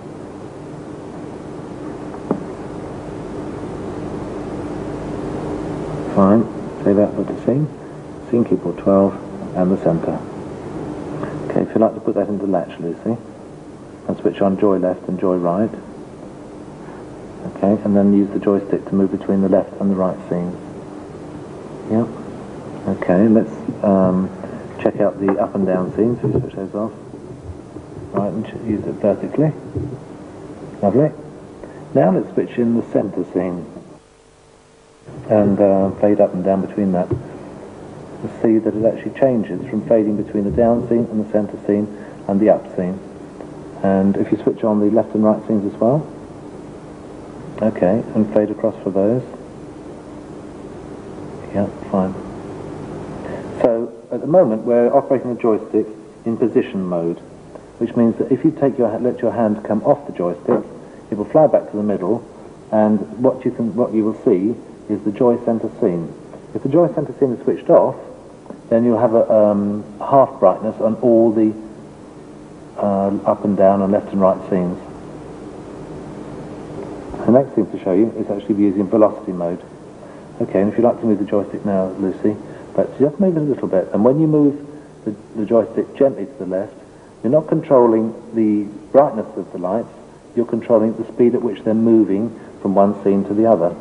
Fine. Save output to scene. Scene keyboard 12 and the center. Okay, if you'd like to put that into latch, Lucy, and switch on joy left and joy right. Okay, and then use the joystick to move between the left and the right scenes. Yep. Okay, let's um, check out the up and down scenes. We switch those off. Right, and use it vertically. Lovely. Now let's switch in the center scene and uh, fade up and down between that. You'll see that it actually changes from fading between the down scene and the center scene and the up scene. And if you switch on the left and right scenes as well, okay, and fade across for those. Yeah, fine. So at the moment we're operating the joystick in position mode, which means that if you take your let your hand come off the joystick, it will fly back to the middle, and what you can what you will see is the joy center scene. If the joy center scene is switched off, then you'll have a um, half brightness on all the uh, up and down and left and right scenes. The next thing to show you is actually using velocity mode. Okay, and if you'd like to move the joystick now, Lucy, but just move it a little bit, and when you move the, the joystick gently to the left, you're not controlling the brightness of the lights, you're controlling the speed at which they're moving from one scene to the other.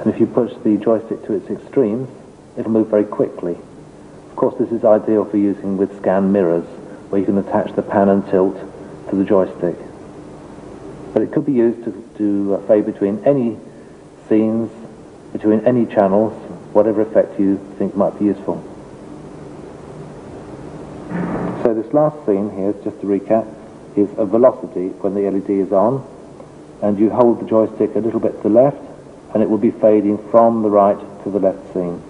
And if you push the joystick to its extremes, it'll move very quickly. Of course, this is ideal for using with scan mirrors, where you can attach the pan and tilt to the joystick. But it could be used to, to uh, fade between any scenes, between any channels, whatever effect you think might be useful. So this last scene here, just to recap, is a velocity when the LED is on, and you hold the joystick a little bit to the left, and it will be fading from the right to the left scene.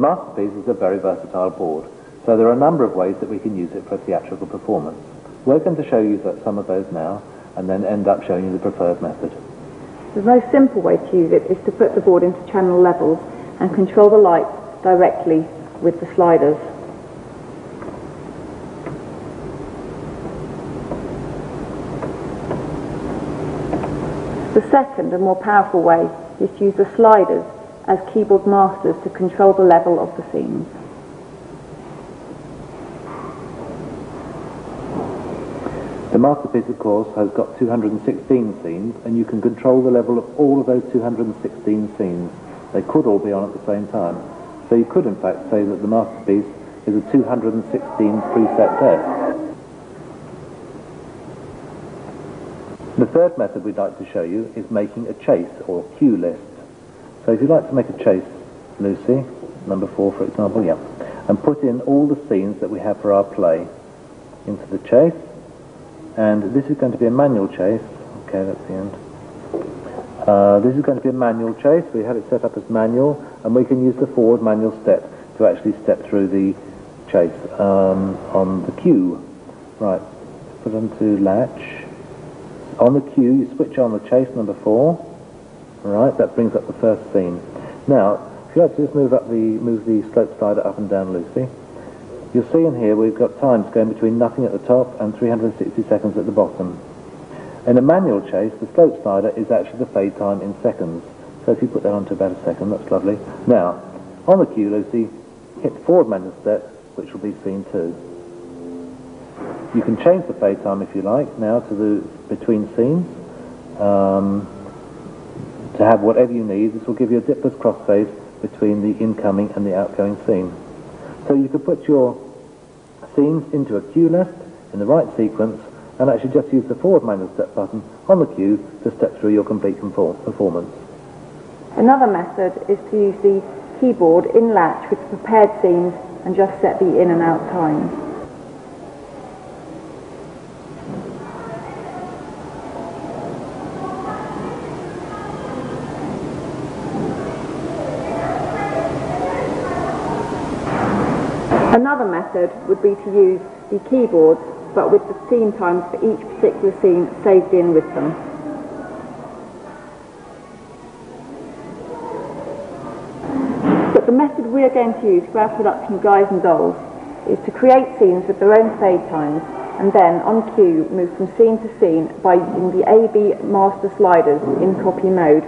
Masterpiece is a very versatile board, so there are a number of ways that we can use it for a theatrical performance. We're going to show you that some of those now, and then end up showing you the preferred method. The most simple way to use it is to put the board into channel levels and control the lights directly with the sliders. The second and more powerful way is to use the sliders as keyboard masters to control the level of the scenes. The Masterpiece, of course, has got 216 scenes, and you can control the level of all of those 216 scenes. They could all be on at the same time. So you could, in fact, say that the Masterpiece is a 216 preset deck. The third method we'd like to show you is making a chase or cue list. So if you'd like to make a chase, Lucy, number four for example, yeah, and put in all the scenes that we have for our play into the chase, and this is going to be a manual chase. Okay, that's the end. Uh, this is going to be a manual chase. We had it set up as manual, and we can use the forward manual step to actually step through the chase um, on the cue. Right, put onto latch. On the cue, you switch on the chase number four. Right, that brings up the first scene. Now, if you like to just move up the move the slope slider up and down, Lucy. You'll see in here we've got times going between nothing at the top and 360 seconds at the bottom. In a manual chase, the slope slider is actually the fade time in seconds. So if you put that on to about a second, that's lovely. Now, on the cue, Lucy, hit forward manual step, which will be scene two. You can change the fade time if you like now to the between scenes. Um, to have whatever you need, this will give you a dipless crossfade between the incoming and the outgoing scene. So you could put your scenes into a cue list in the right sequence and actually just use the forward manual step button on the cue to step through your complete performance. Another method is to use the keyboard in latch with prepared scenes and just set the in and out times. method would be to use the keyboards, but with the scene times for each particular scene saved in with them. But the method we are going to use for our production Guys and Dolls is to create scenes with their own fade times and then on cue move from scene to scene by using the AB master sliders in copy mode.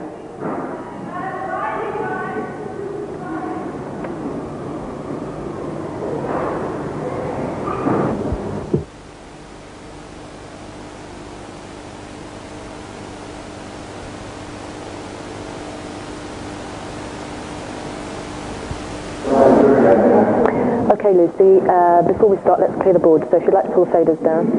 Lucy, uh, before we start, let's clear the board. So if you'd like to pull the faders down.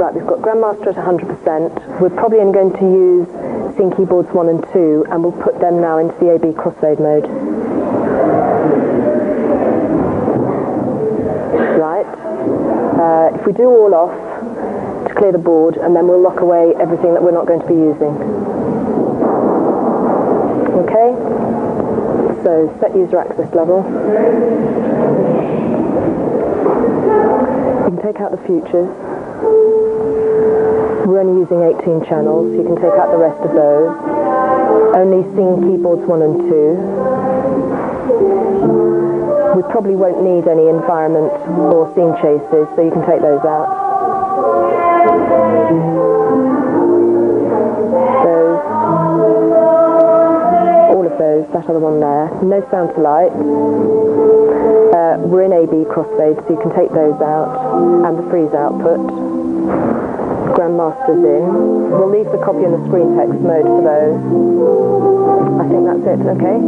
Right, we've got Grandmaster at 100%. We're probably going to use scene keyboards 1 and 2, and we'll put them now into the AB crossfade mode. Right. Uh, if we do all off, to clear the board, and then we'll lock away everything that we're not going to be using. Okay? So set user access level. You can take out the futures. We're only using 18 channels, you can take out the rest of those. Only scene keyboards 1 and 2. We probably won't need any environment or scene chases, so you can take those out. That other one there. No sound to light. Uh, we're in AB crossfade, so you can take those out. And the freeze output. Grandmaster's in. We'll leave the copy and the screen text mode for those. I think that's it, okay?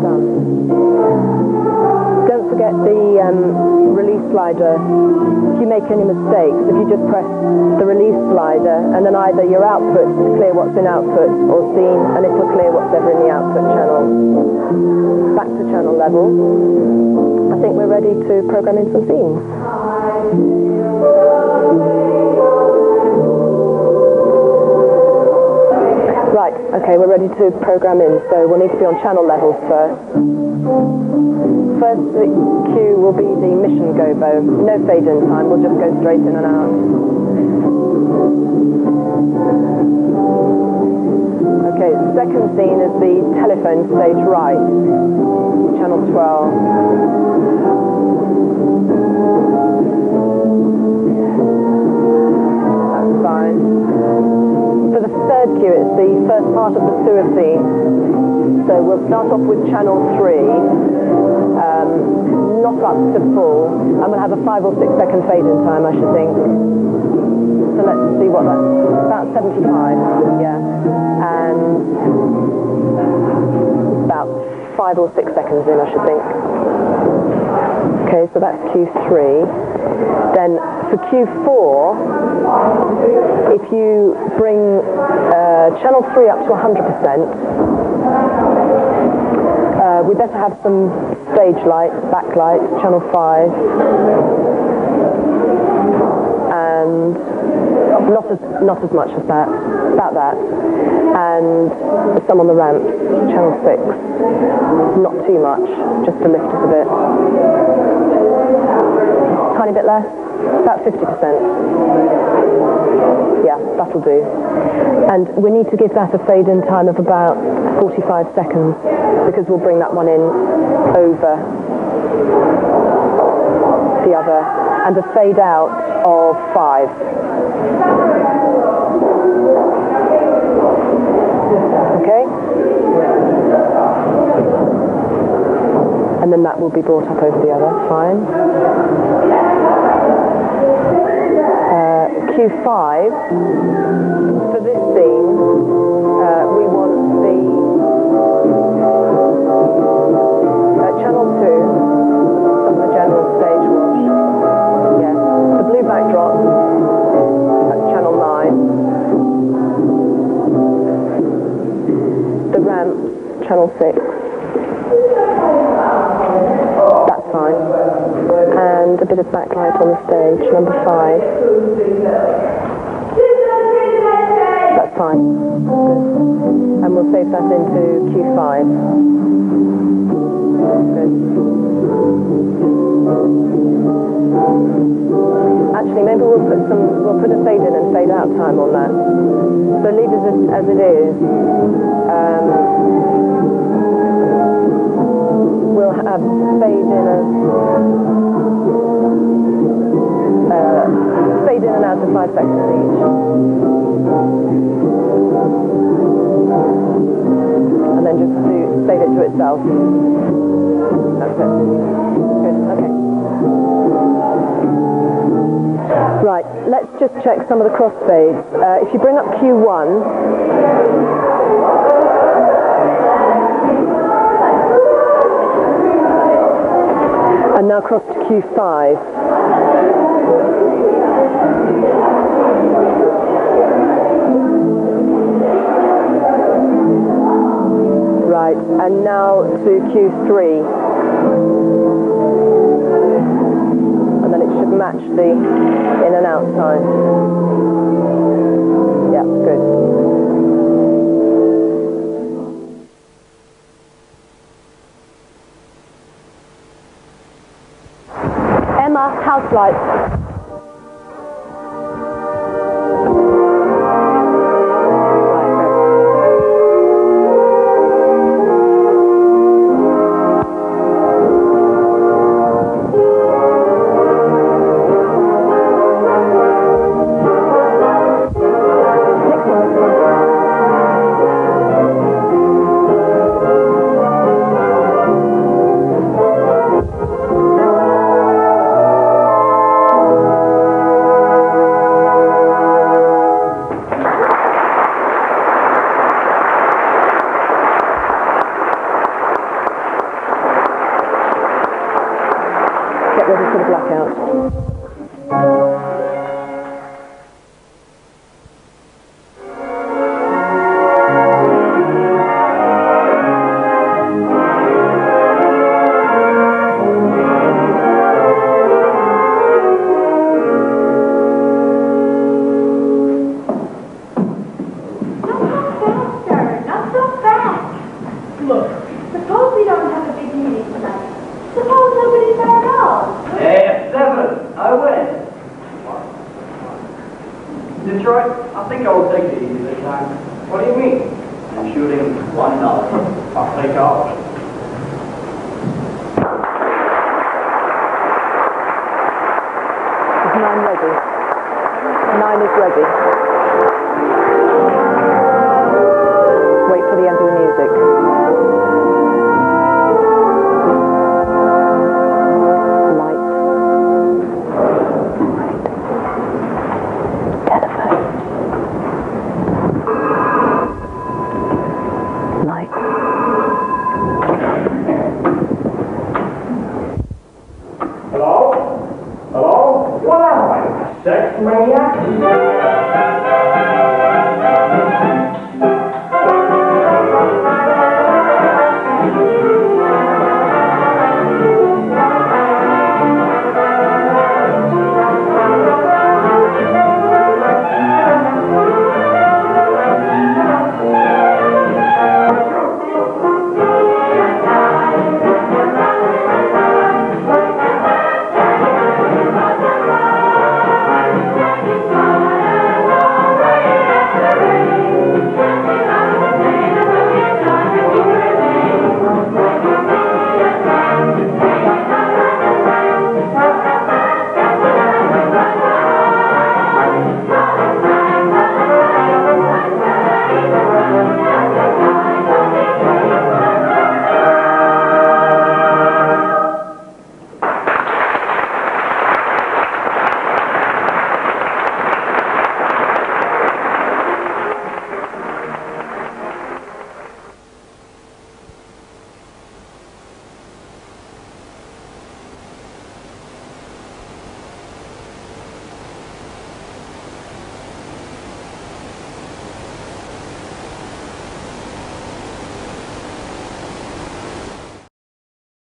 Done. Don't forget the um, release slider. If you make any mistakes, if you just press the release slider and then either your output is clear what's in output or scene and it'll clear what's ever in the output channel. Back to channel level. I think we're ready to program in some scenes. Right, okay, we're ready to program in, so we'll need to be on channel levels first. First cue will be the mission gobo. No fade in time, we'll just go straight in and out. Okay, second scene is the telephone stage right, channel 12. That's fine. Third cue, it's the first part of the scene. So we'll start off with channel 3, um, not up to full, and we'll have a 5 or 6 second fade in time, I should think. So let's see what that's, about 75, yeah. And about 5 or 6 seconds in, I should think. Okay, so that's Q3. Then for Q4, if you bring uh, channel 3 up to 100%, uh, we better have some stage lights, backlight, channel 5, and not as, not as much as that, about that, and some on the ramps, channel 6, not too much, just to lift us a bit. Tiny bit less, about 50%. Yeah, that'll do. And we need to give that a fade in time of about 45 seconds because we'll bring that one in over the other and a fade out of five. Okay? And then that will be brought up over the other, fine. Q5, for this scene, uh, we want the uh, channel 2 of the general stage watch. Yeah, the blue backdrop at channel 9. The ramp channel 6. That's fine. And a bit of backlight on the stage, number 5. That's fine. And we'll save that into Q5. Good. Actually, maybe we'll put some, we'll put a fade in and fade out time on that. So leave it as, as it is. Um, we'll have fade in as of five seconds each. And then just do fade it to itself. That's it. Good, okay. Right, let's just check some of the crossfades. Uh, if you bring up Q1, and now cross to Q5. Right, and now to Q3. And then it should match the in and out time. Yeah, good. Emma, house